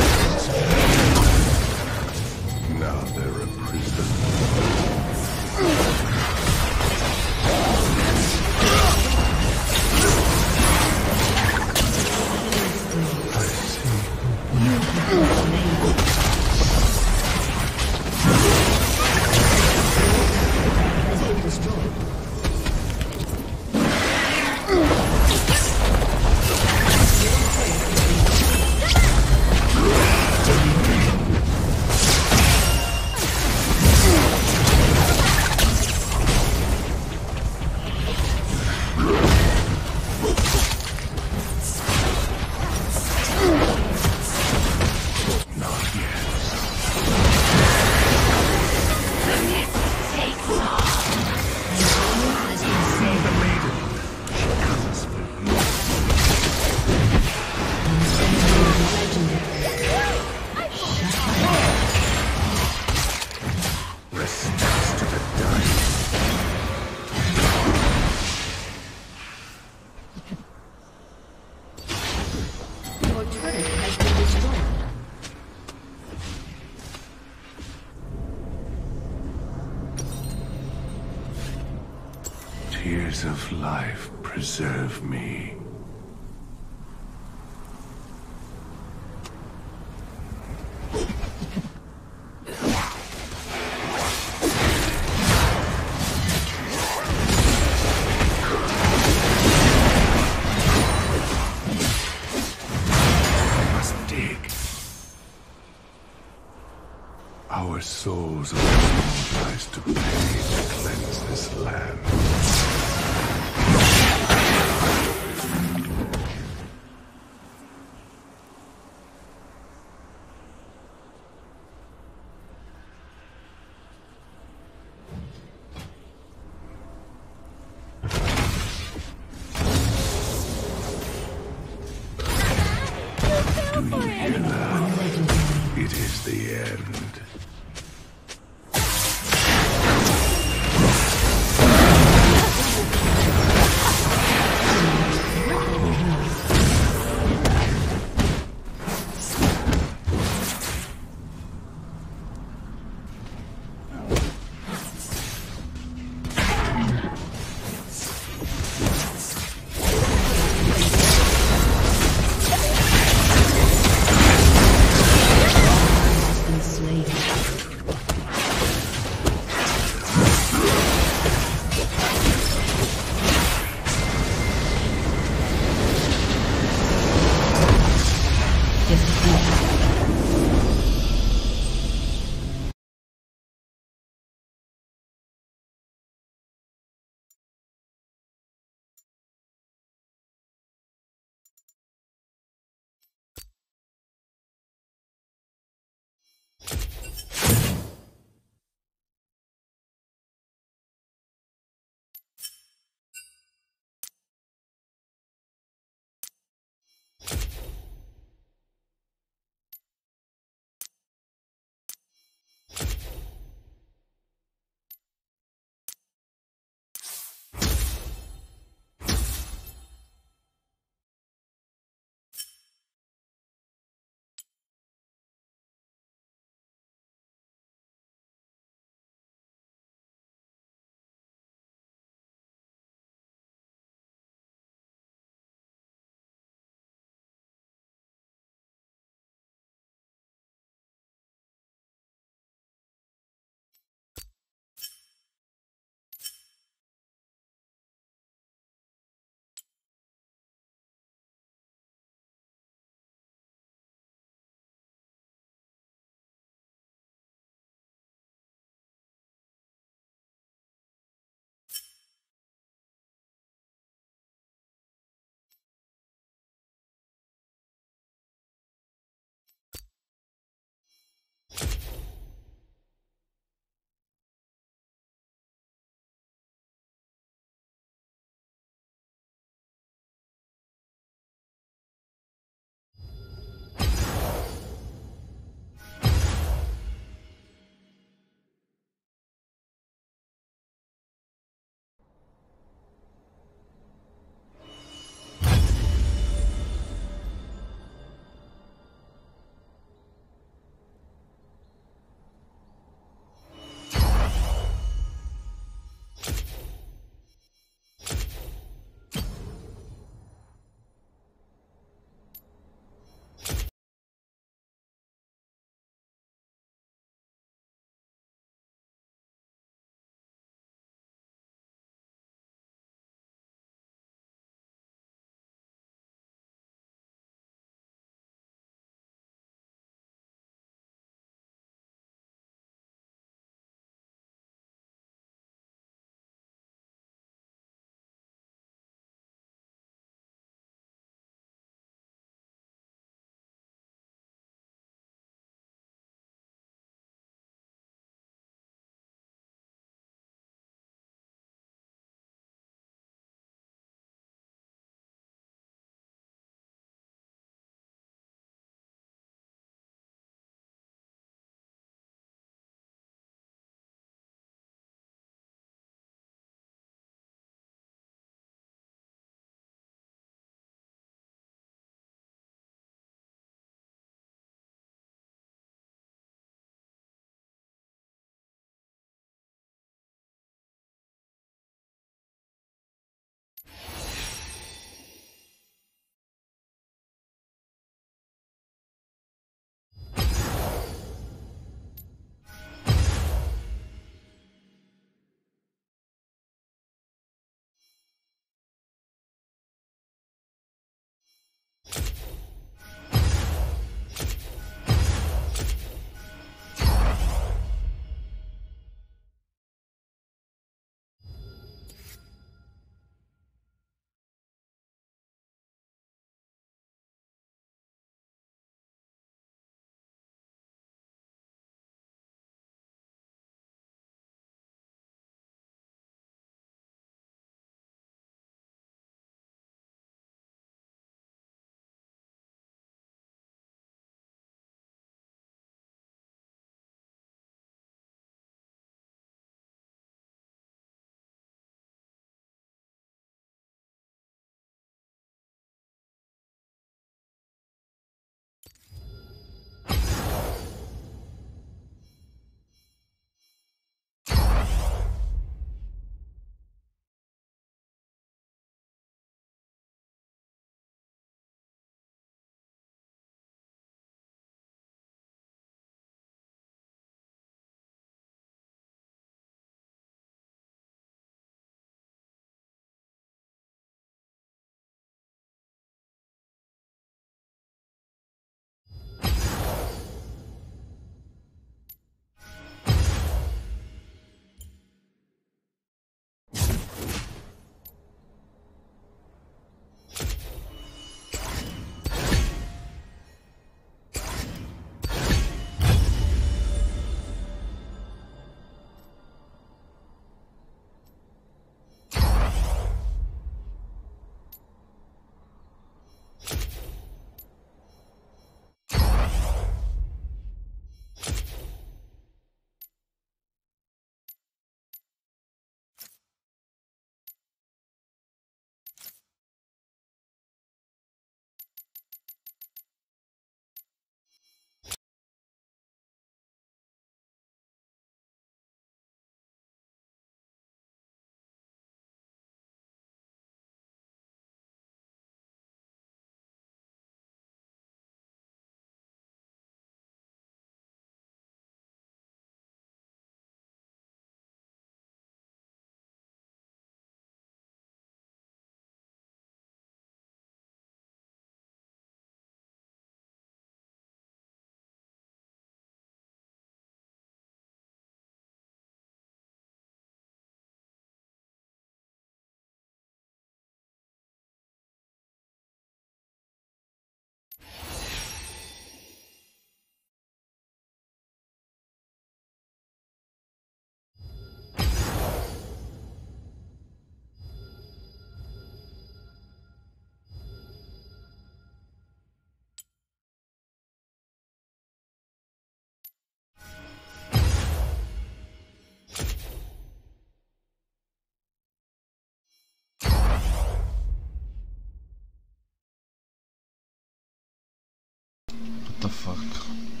What the fuck?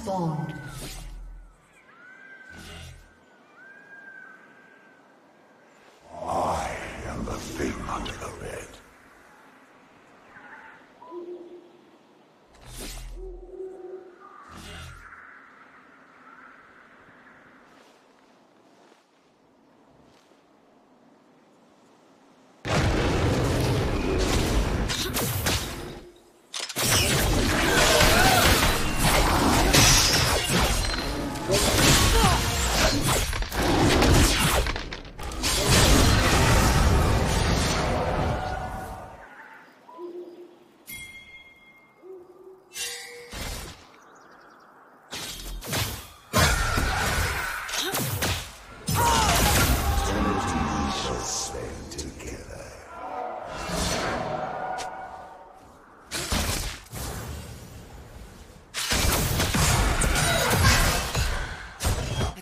spawned.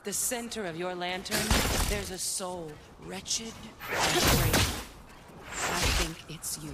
The center of your lantern, there's a soul, wretched and brave. I think it's you.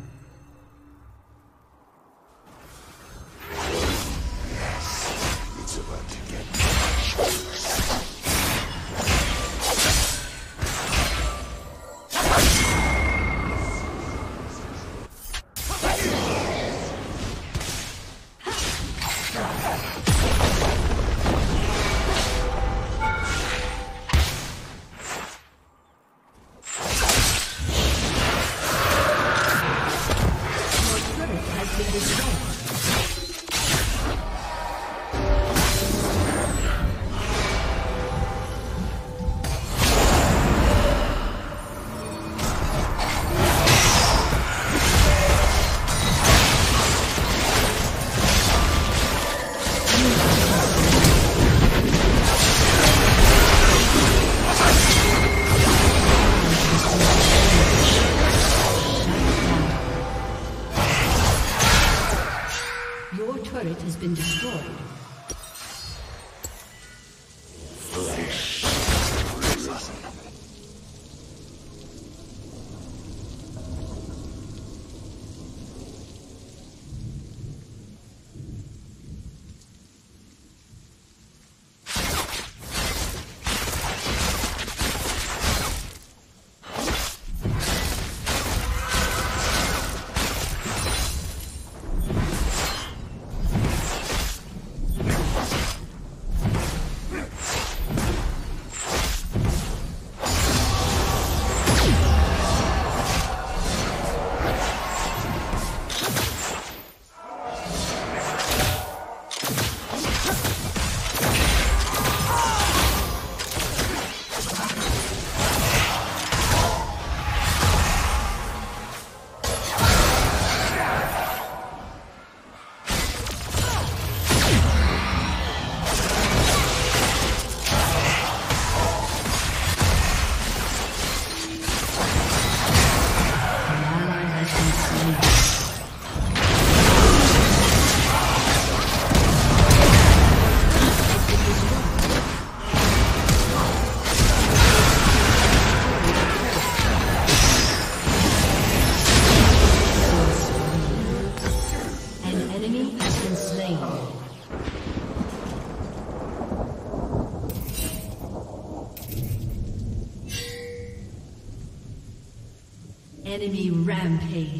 Rampage.